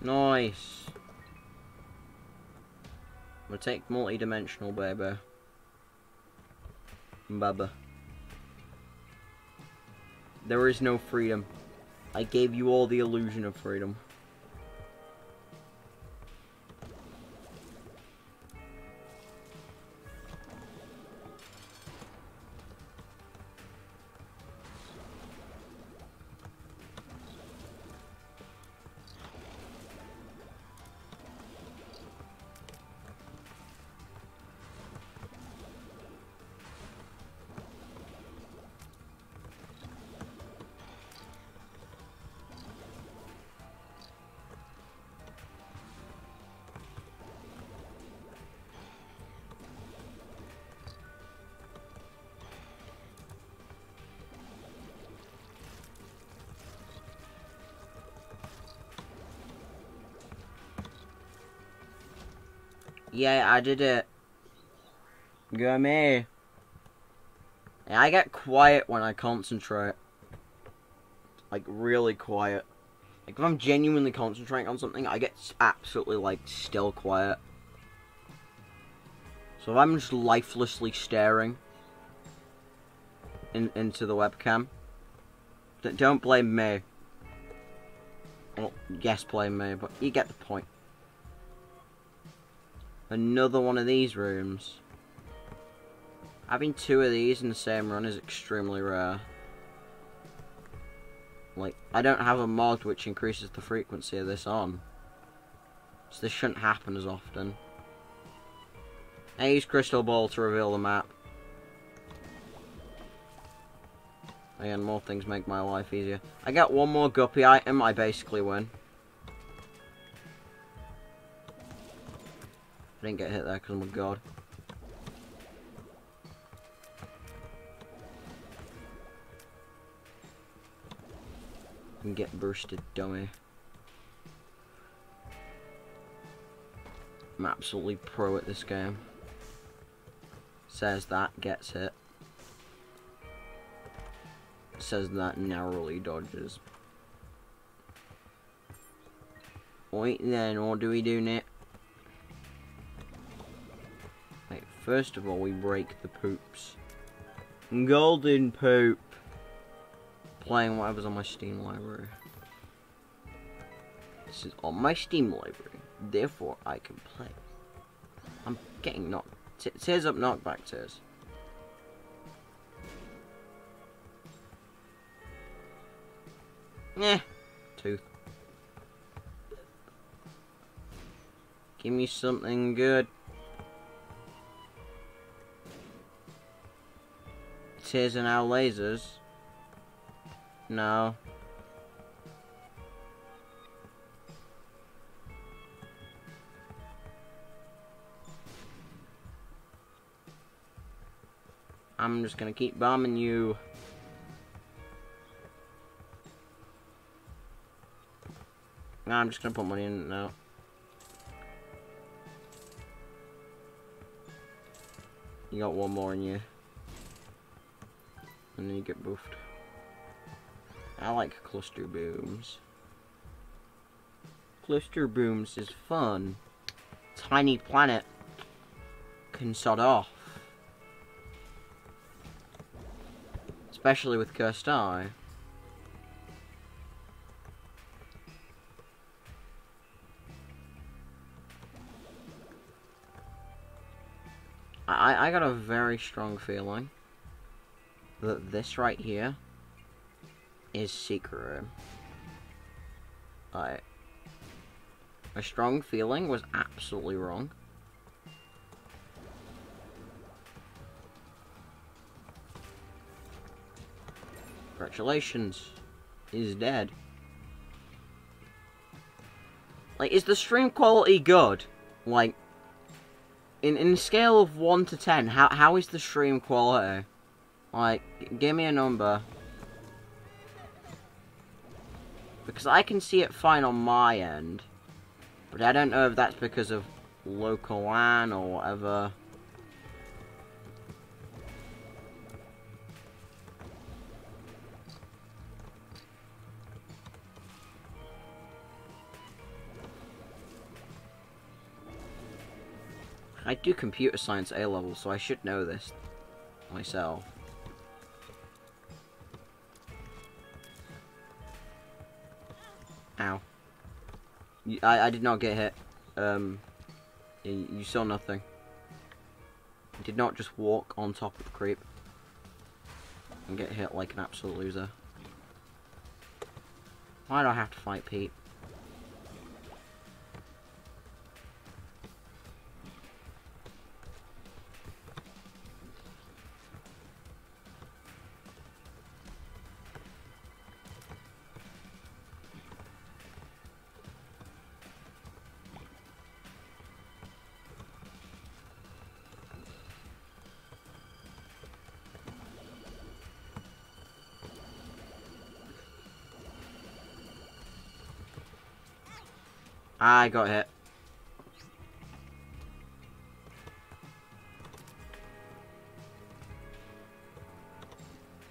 Nice. I'm gonna take multi-dimensional, baby. Baba. There is no freedom. I gave you all the illusion of freedom. Yeah, I did it. Go me. Yeah, I get quiet when I concentrate. Like, really quiet. Like, if I'm genuinely concentrating on something, I get absolutely, like, still quiet. So if I'm just lifelessly staring in, into the webcam, don't blame me. Well, yes, blame me, but you get the point. Another one of these rooms. Having two of these in the same run is extremely rare. Like, I don't have a mod which increases the frequency of this on. So this shouldn't happen as often. I use Crystal Ball to reveal the map. Again, more things make my life easier. I get one more guppy item, I basically win. I didn't get hit there because I'm a god. And get bursted, dummy. I'm absolutely pro at this game. Says that, gets hit. Says that, narrowly dodges. Wait then, what do we do next? First of all, we break the poops. Golden poop. Playing whatever's on my Steam library. This is on my Steam library, therefore I can play. I'm getting knocked. Tears up, knockback, tears. Yeah, tooth. Give me something good. Tears and our lasers. No. I'm just gonna keep bombing you. Nah, I'm just gonna put money in it now. You got one more in you. And then you get boofed. I like cluster booms. Cluster booms is fun. Tiny planet can sod off. Especially with Cursed Eye. I, I got a very strong feeling that this right here is secret room. I a strong feeling was absolutely wrong. Congratulations. He's dead. Like, is the stream quality good? Like, in in scale of 1 to 10, how, how is the stream quality? Like, give me a number. Because I can see it fine on my end. But I don't know if that's because of local LAN or whatever. I do computer science A level, so I should know this myself. I, I did not get hit. Um, you, you saw nothing. I did not just walk on top of the creep and get hit like an absolute loser. Why do I have to fight Pete? I got hit.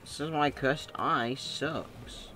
This is why cursed eye sucks.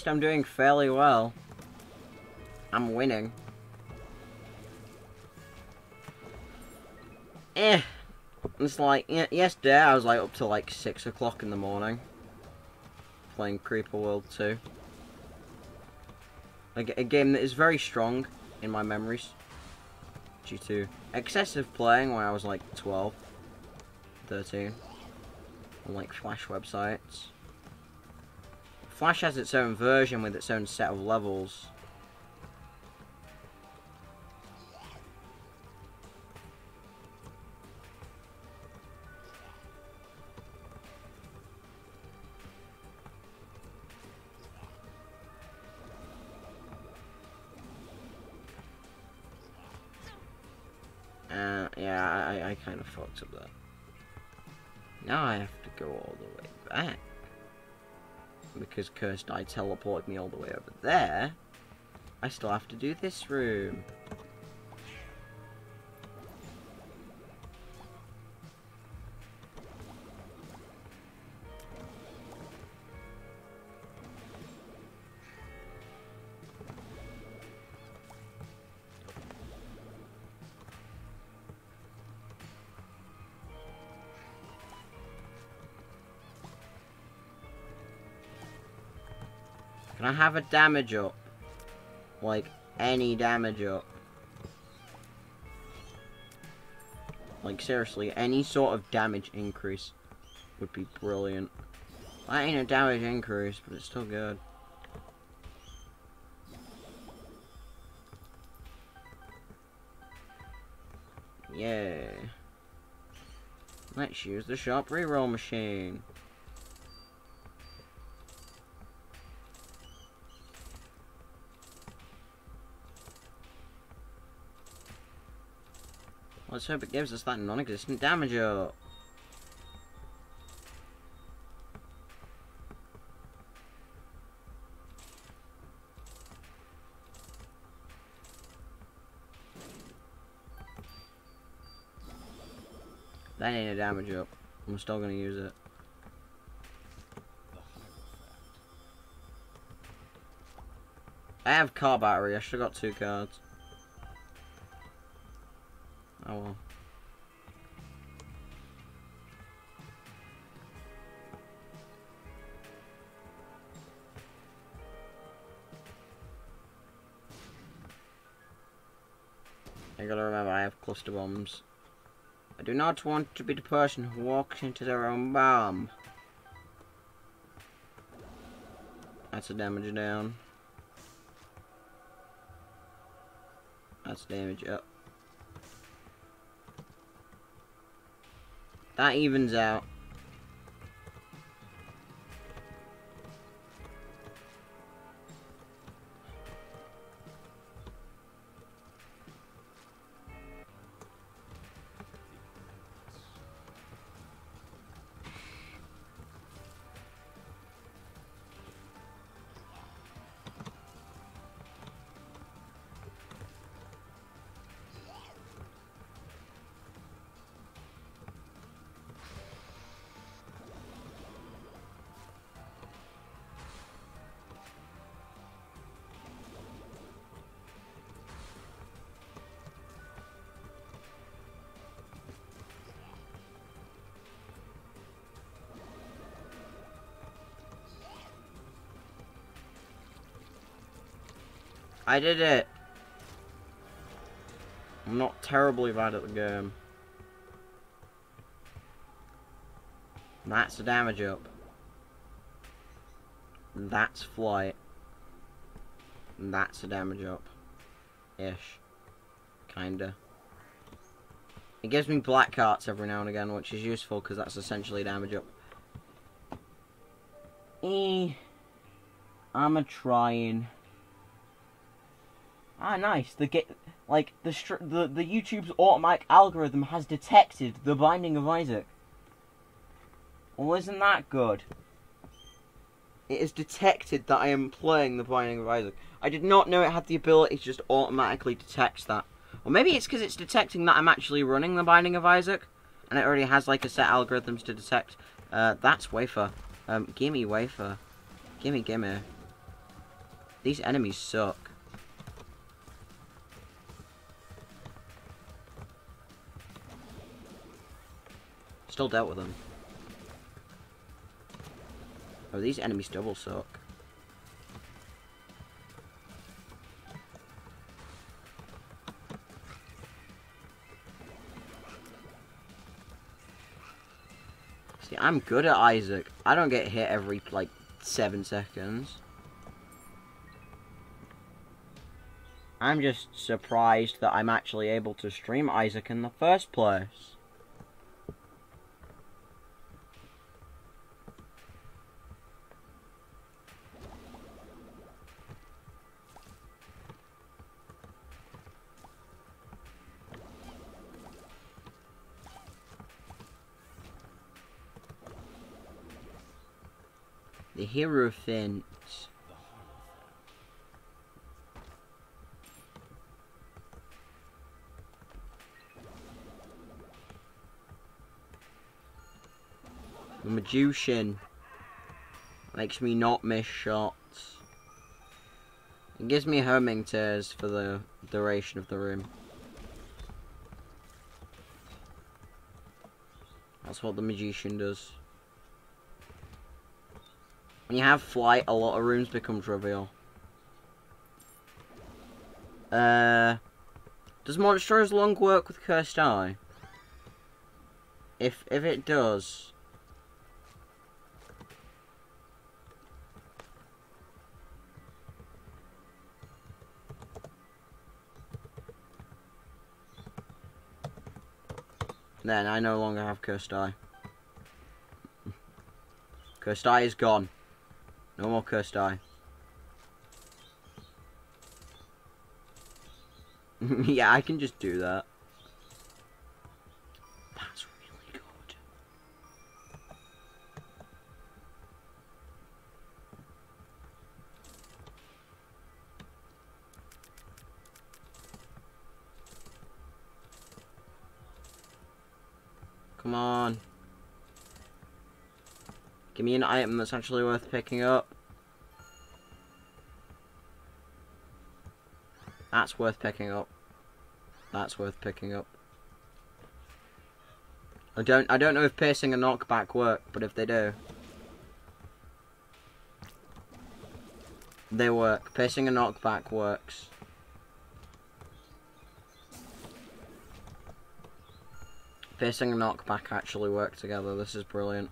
Least I'm doing fairly well. I'm winning. Eh. It's like, yesterday I was like up to like 6 o'clock in the morning. Playing Creeper World 2. a game that is very strong in my memories. Due to excessive playing when I was like 12, 13. On like Flash websites. Flash has its own version with its own set of levels. Uh, yeah, I, I- kind of fucked up that. Now I have to go all the way back. Because Cursed Eye teleported me all the way over there. I still have to do this room. Have a damage up? Like, any damage up? Like, seriously, any sort of damage increase would be brilliant. That ain't a damage increase, but it's still good. Yeah. Let's use the sharp reroll machine. Let's hope it gives us that non-existent damage up. That ain't a damage up. I'm still gonna use it. I have car battery. I should have got two cards. Oh well. I gotta remember I have cluster bombs. I do not want to be the person who walks into their own bomb. That's a damage down. That's damage up. That evens out. I did it. I'm not terribly bad at the game. That's a damage up. That's flight. That's a damage up. Ish. Kinda. It gives me black carts every now and again, which is useful because that's essentially damage up. Eh. I'm a trying. Ah, nice. The get like the the the YouTube's automatic algorithm has detected the Binding of Isaac. Well, isn't that good? It has detected that I am playing the Binding of Isaac. I did not know it had the ability to just automatically detect that. Or maybe it's because it's detecting that I'm actually running the Binding of Isaac, and it already has like a set algorithms to detect. Uh, that's wafer. Um, gimme wafer. Gimme, gimme. These enemies suck. Still dealt with them. Oh, these enemies double suck. See, I'm good at Isaac. I don't get hit every, like, seven seconds. I'm just surprised that I'm actually able to stream Isaac in the first place. The Magician. Makes me not miss shots. It gives me homing tears for the duration of the room. That's what the Magician does. When you have flight, a lot of rooms become trivial. Uh, does Monstro's Lung work with Cursed Eye? If if it does, then I no longer have Cursed Eye. Cursed Eye is gone. No more Cursed Eye. yeah, I can just do that. Item that's actually worth picking up. That's worth picking up. That's worth picking up. I don't I don't know if piercing and knockback work, but if they do. They work. Piercing and knockback works. Piercing and knockback actually work together. This is brilliant.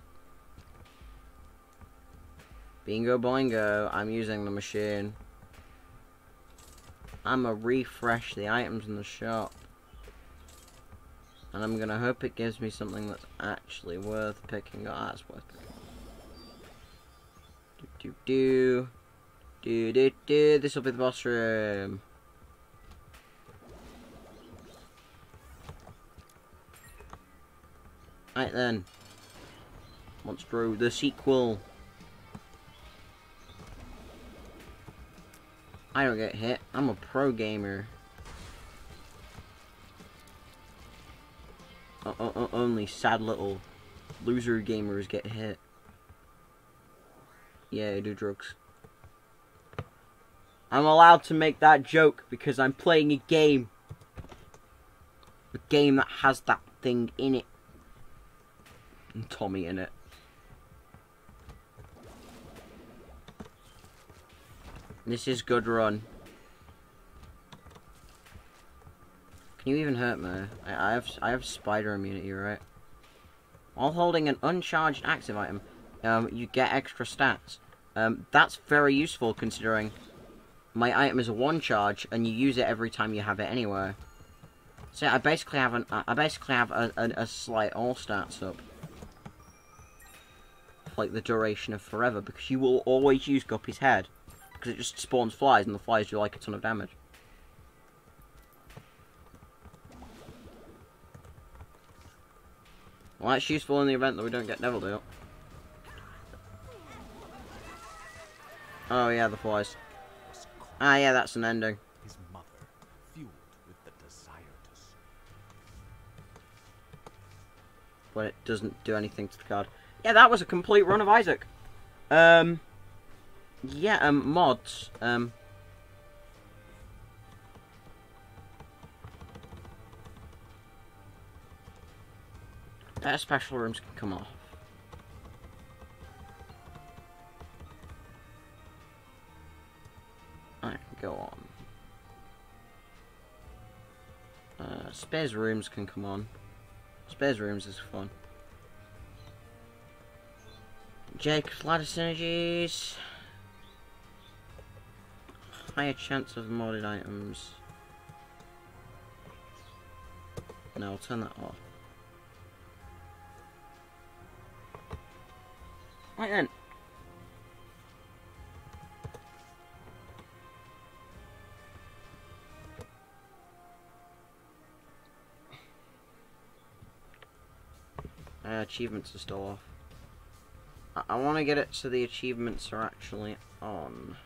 Bingo boingo, I'm using the machine. I'ma refresh the items in the shop. And I'm gonna hope it gives me something that's actually worth picking up. It's worth picking. Do do do. Do do do. This will be the boss room. Right then. Monstro, the sequel. I don't get hit. I'm a pro gamer. O o only sad little loser gamers get hit. Yeah, I do drugs. I'm allowed to make that joke because I'm playing a game. A game that has that thing in it. And Tommy in it. This is good run. Can you even hurt me? I, I have I have spider immunity, right? While holding an uncharged active item, um, you get extra stats. Um, that's very useful considering my item is a one charge and you use it every time you have it anywhere. So I basically have an I basically have a, a, a slight all stats up. Like the duration of forever because you will always use Guppy's head because it just spawns flies and the flies do like a ton of damage. Well, that's useful in the event that we don't get Devil Deal. Oh yeah, the flies. Ah yeah, that's an ending. His mother, fueled with the desire to But it doesn't do anything to the card. Yeah, that was a complete run of Isaac. Um, Yeah, um, mods. Um, that special rooms can come off. Can go on. Uh, spares rooms can come on. Spares rooms is fun. Jacob's ladder synergies. Higher chance of modded items. No, I'll turn that off. Right then. Uh, achievements are still off. I, I want to get it so the achievements are actually on.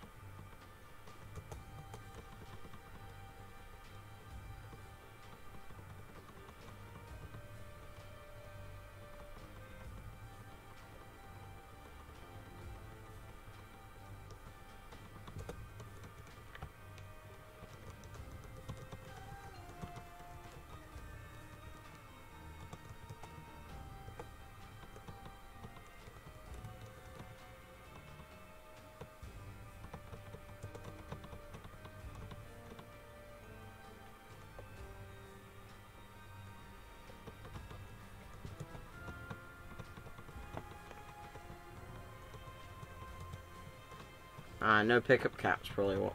Ah, no pickup caps, probably what.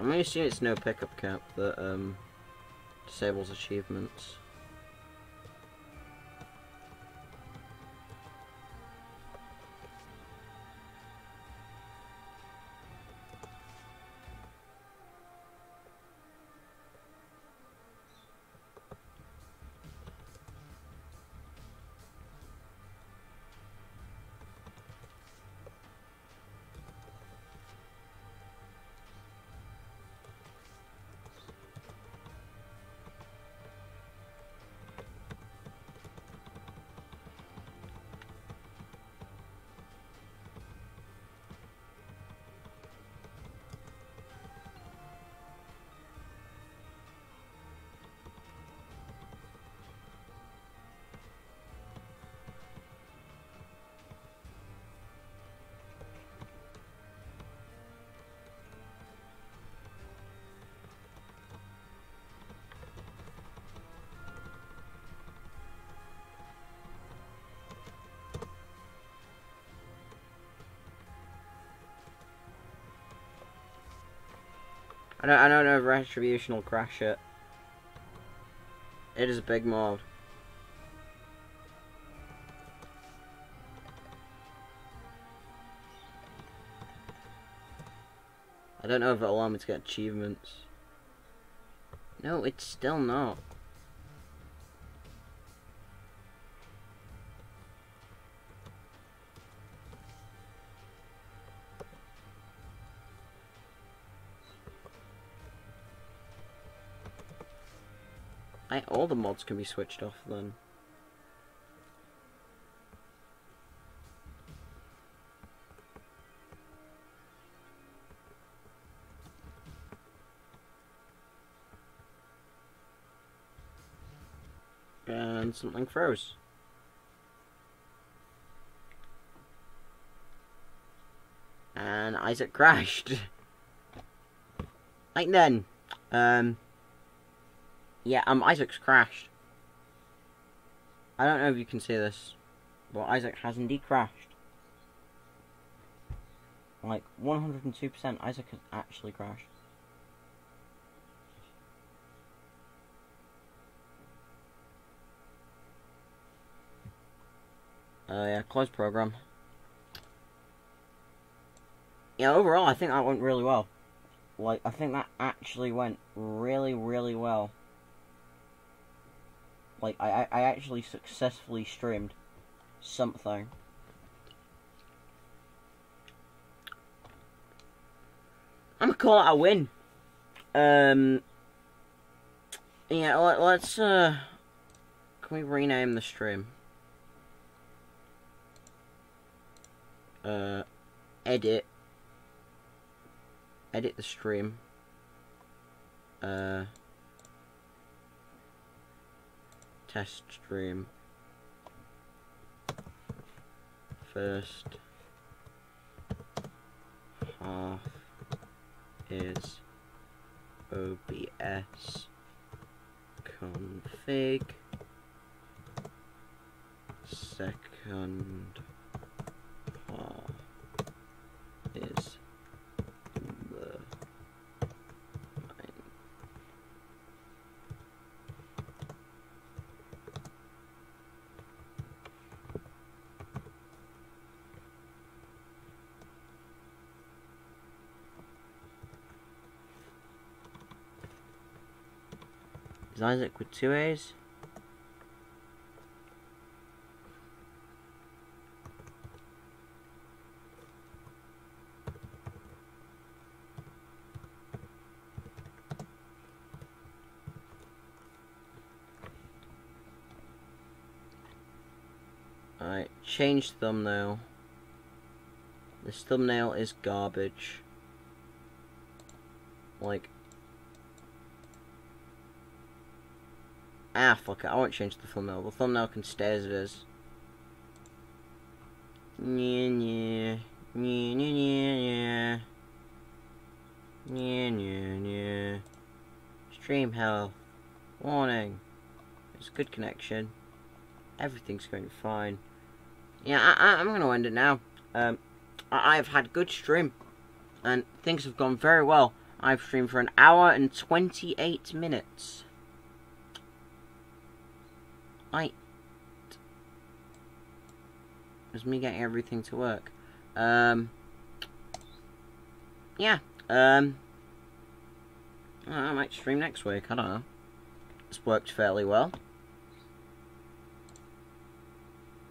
I'm gonna assume it's no pickup cap that um disables achievements. I don't I don't know if retribution will crash it. It is a big mod. I don't know if it'll allow me to get achievements. No, it's still not. Mods can be switched off then. And something froze. And Isaac crashed. Right then, um, yeah, um, Isaac's crashed. I don't know if you can see this, but Isaac has indeed crashed. Like, 102% Isaac has actually crashed. Uh, yeah, close program. Yeah, overall, I think that went really well. Like, I think that actually went really, really well. Like, I, I, actually successfully streamed something. I'm gonna call it a win. Um, yeah, let, let's, uh, can we rename the stream? uh, edit, edit the stream, uh, test stream, first half is OBS config. Second half is the main Is Isaac with two A's? Change thumbnail. This thumbnail is garbage. Like, Ah, fuck it. I won't change the thumbnail. The thumbnail can stay as it is. Nya. Nya, nya, nya, nya. Nya, nya, nya. Stream health. Warning. It's a good connection. Everything's going fine. Yeah, I, I'm going to end it now. Um, I, I've had good stream. And things have gone very well. I've streamed for an hour and 28 minutes. It was me getting everything to work. Um. Yeah. Um. I might stream next week. I don't know. It's worked fairly well.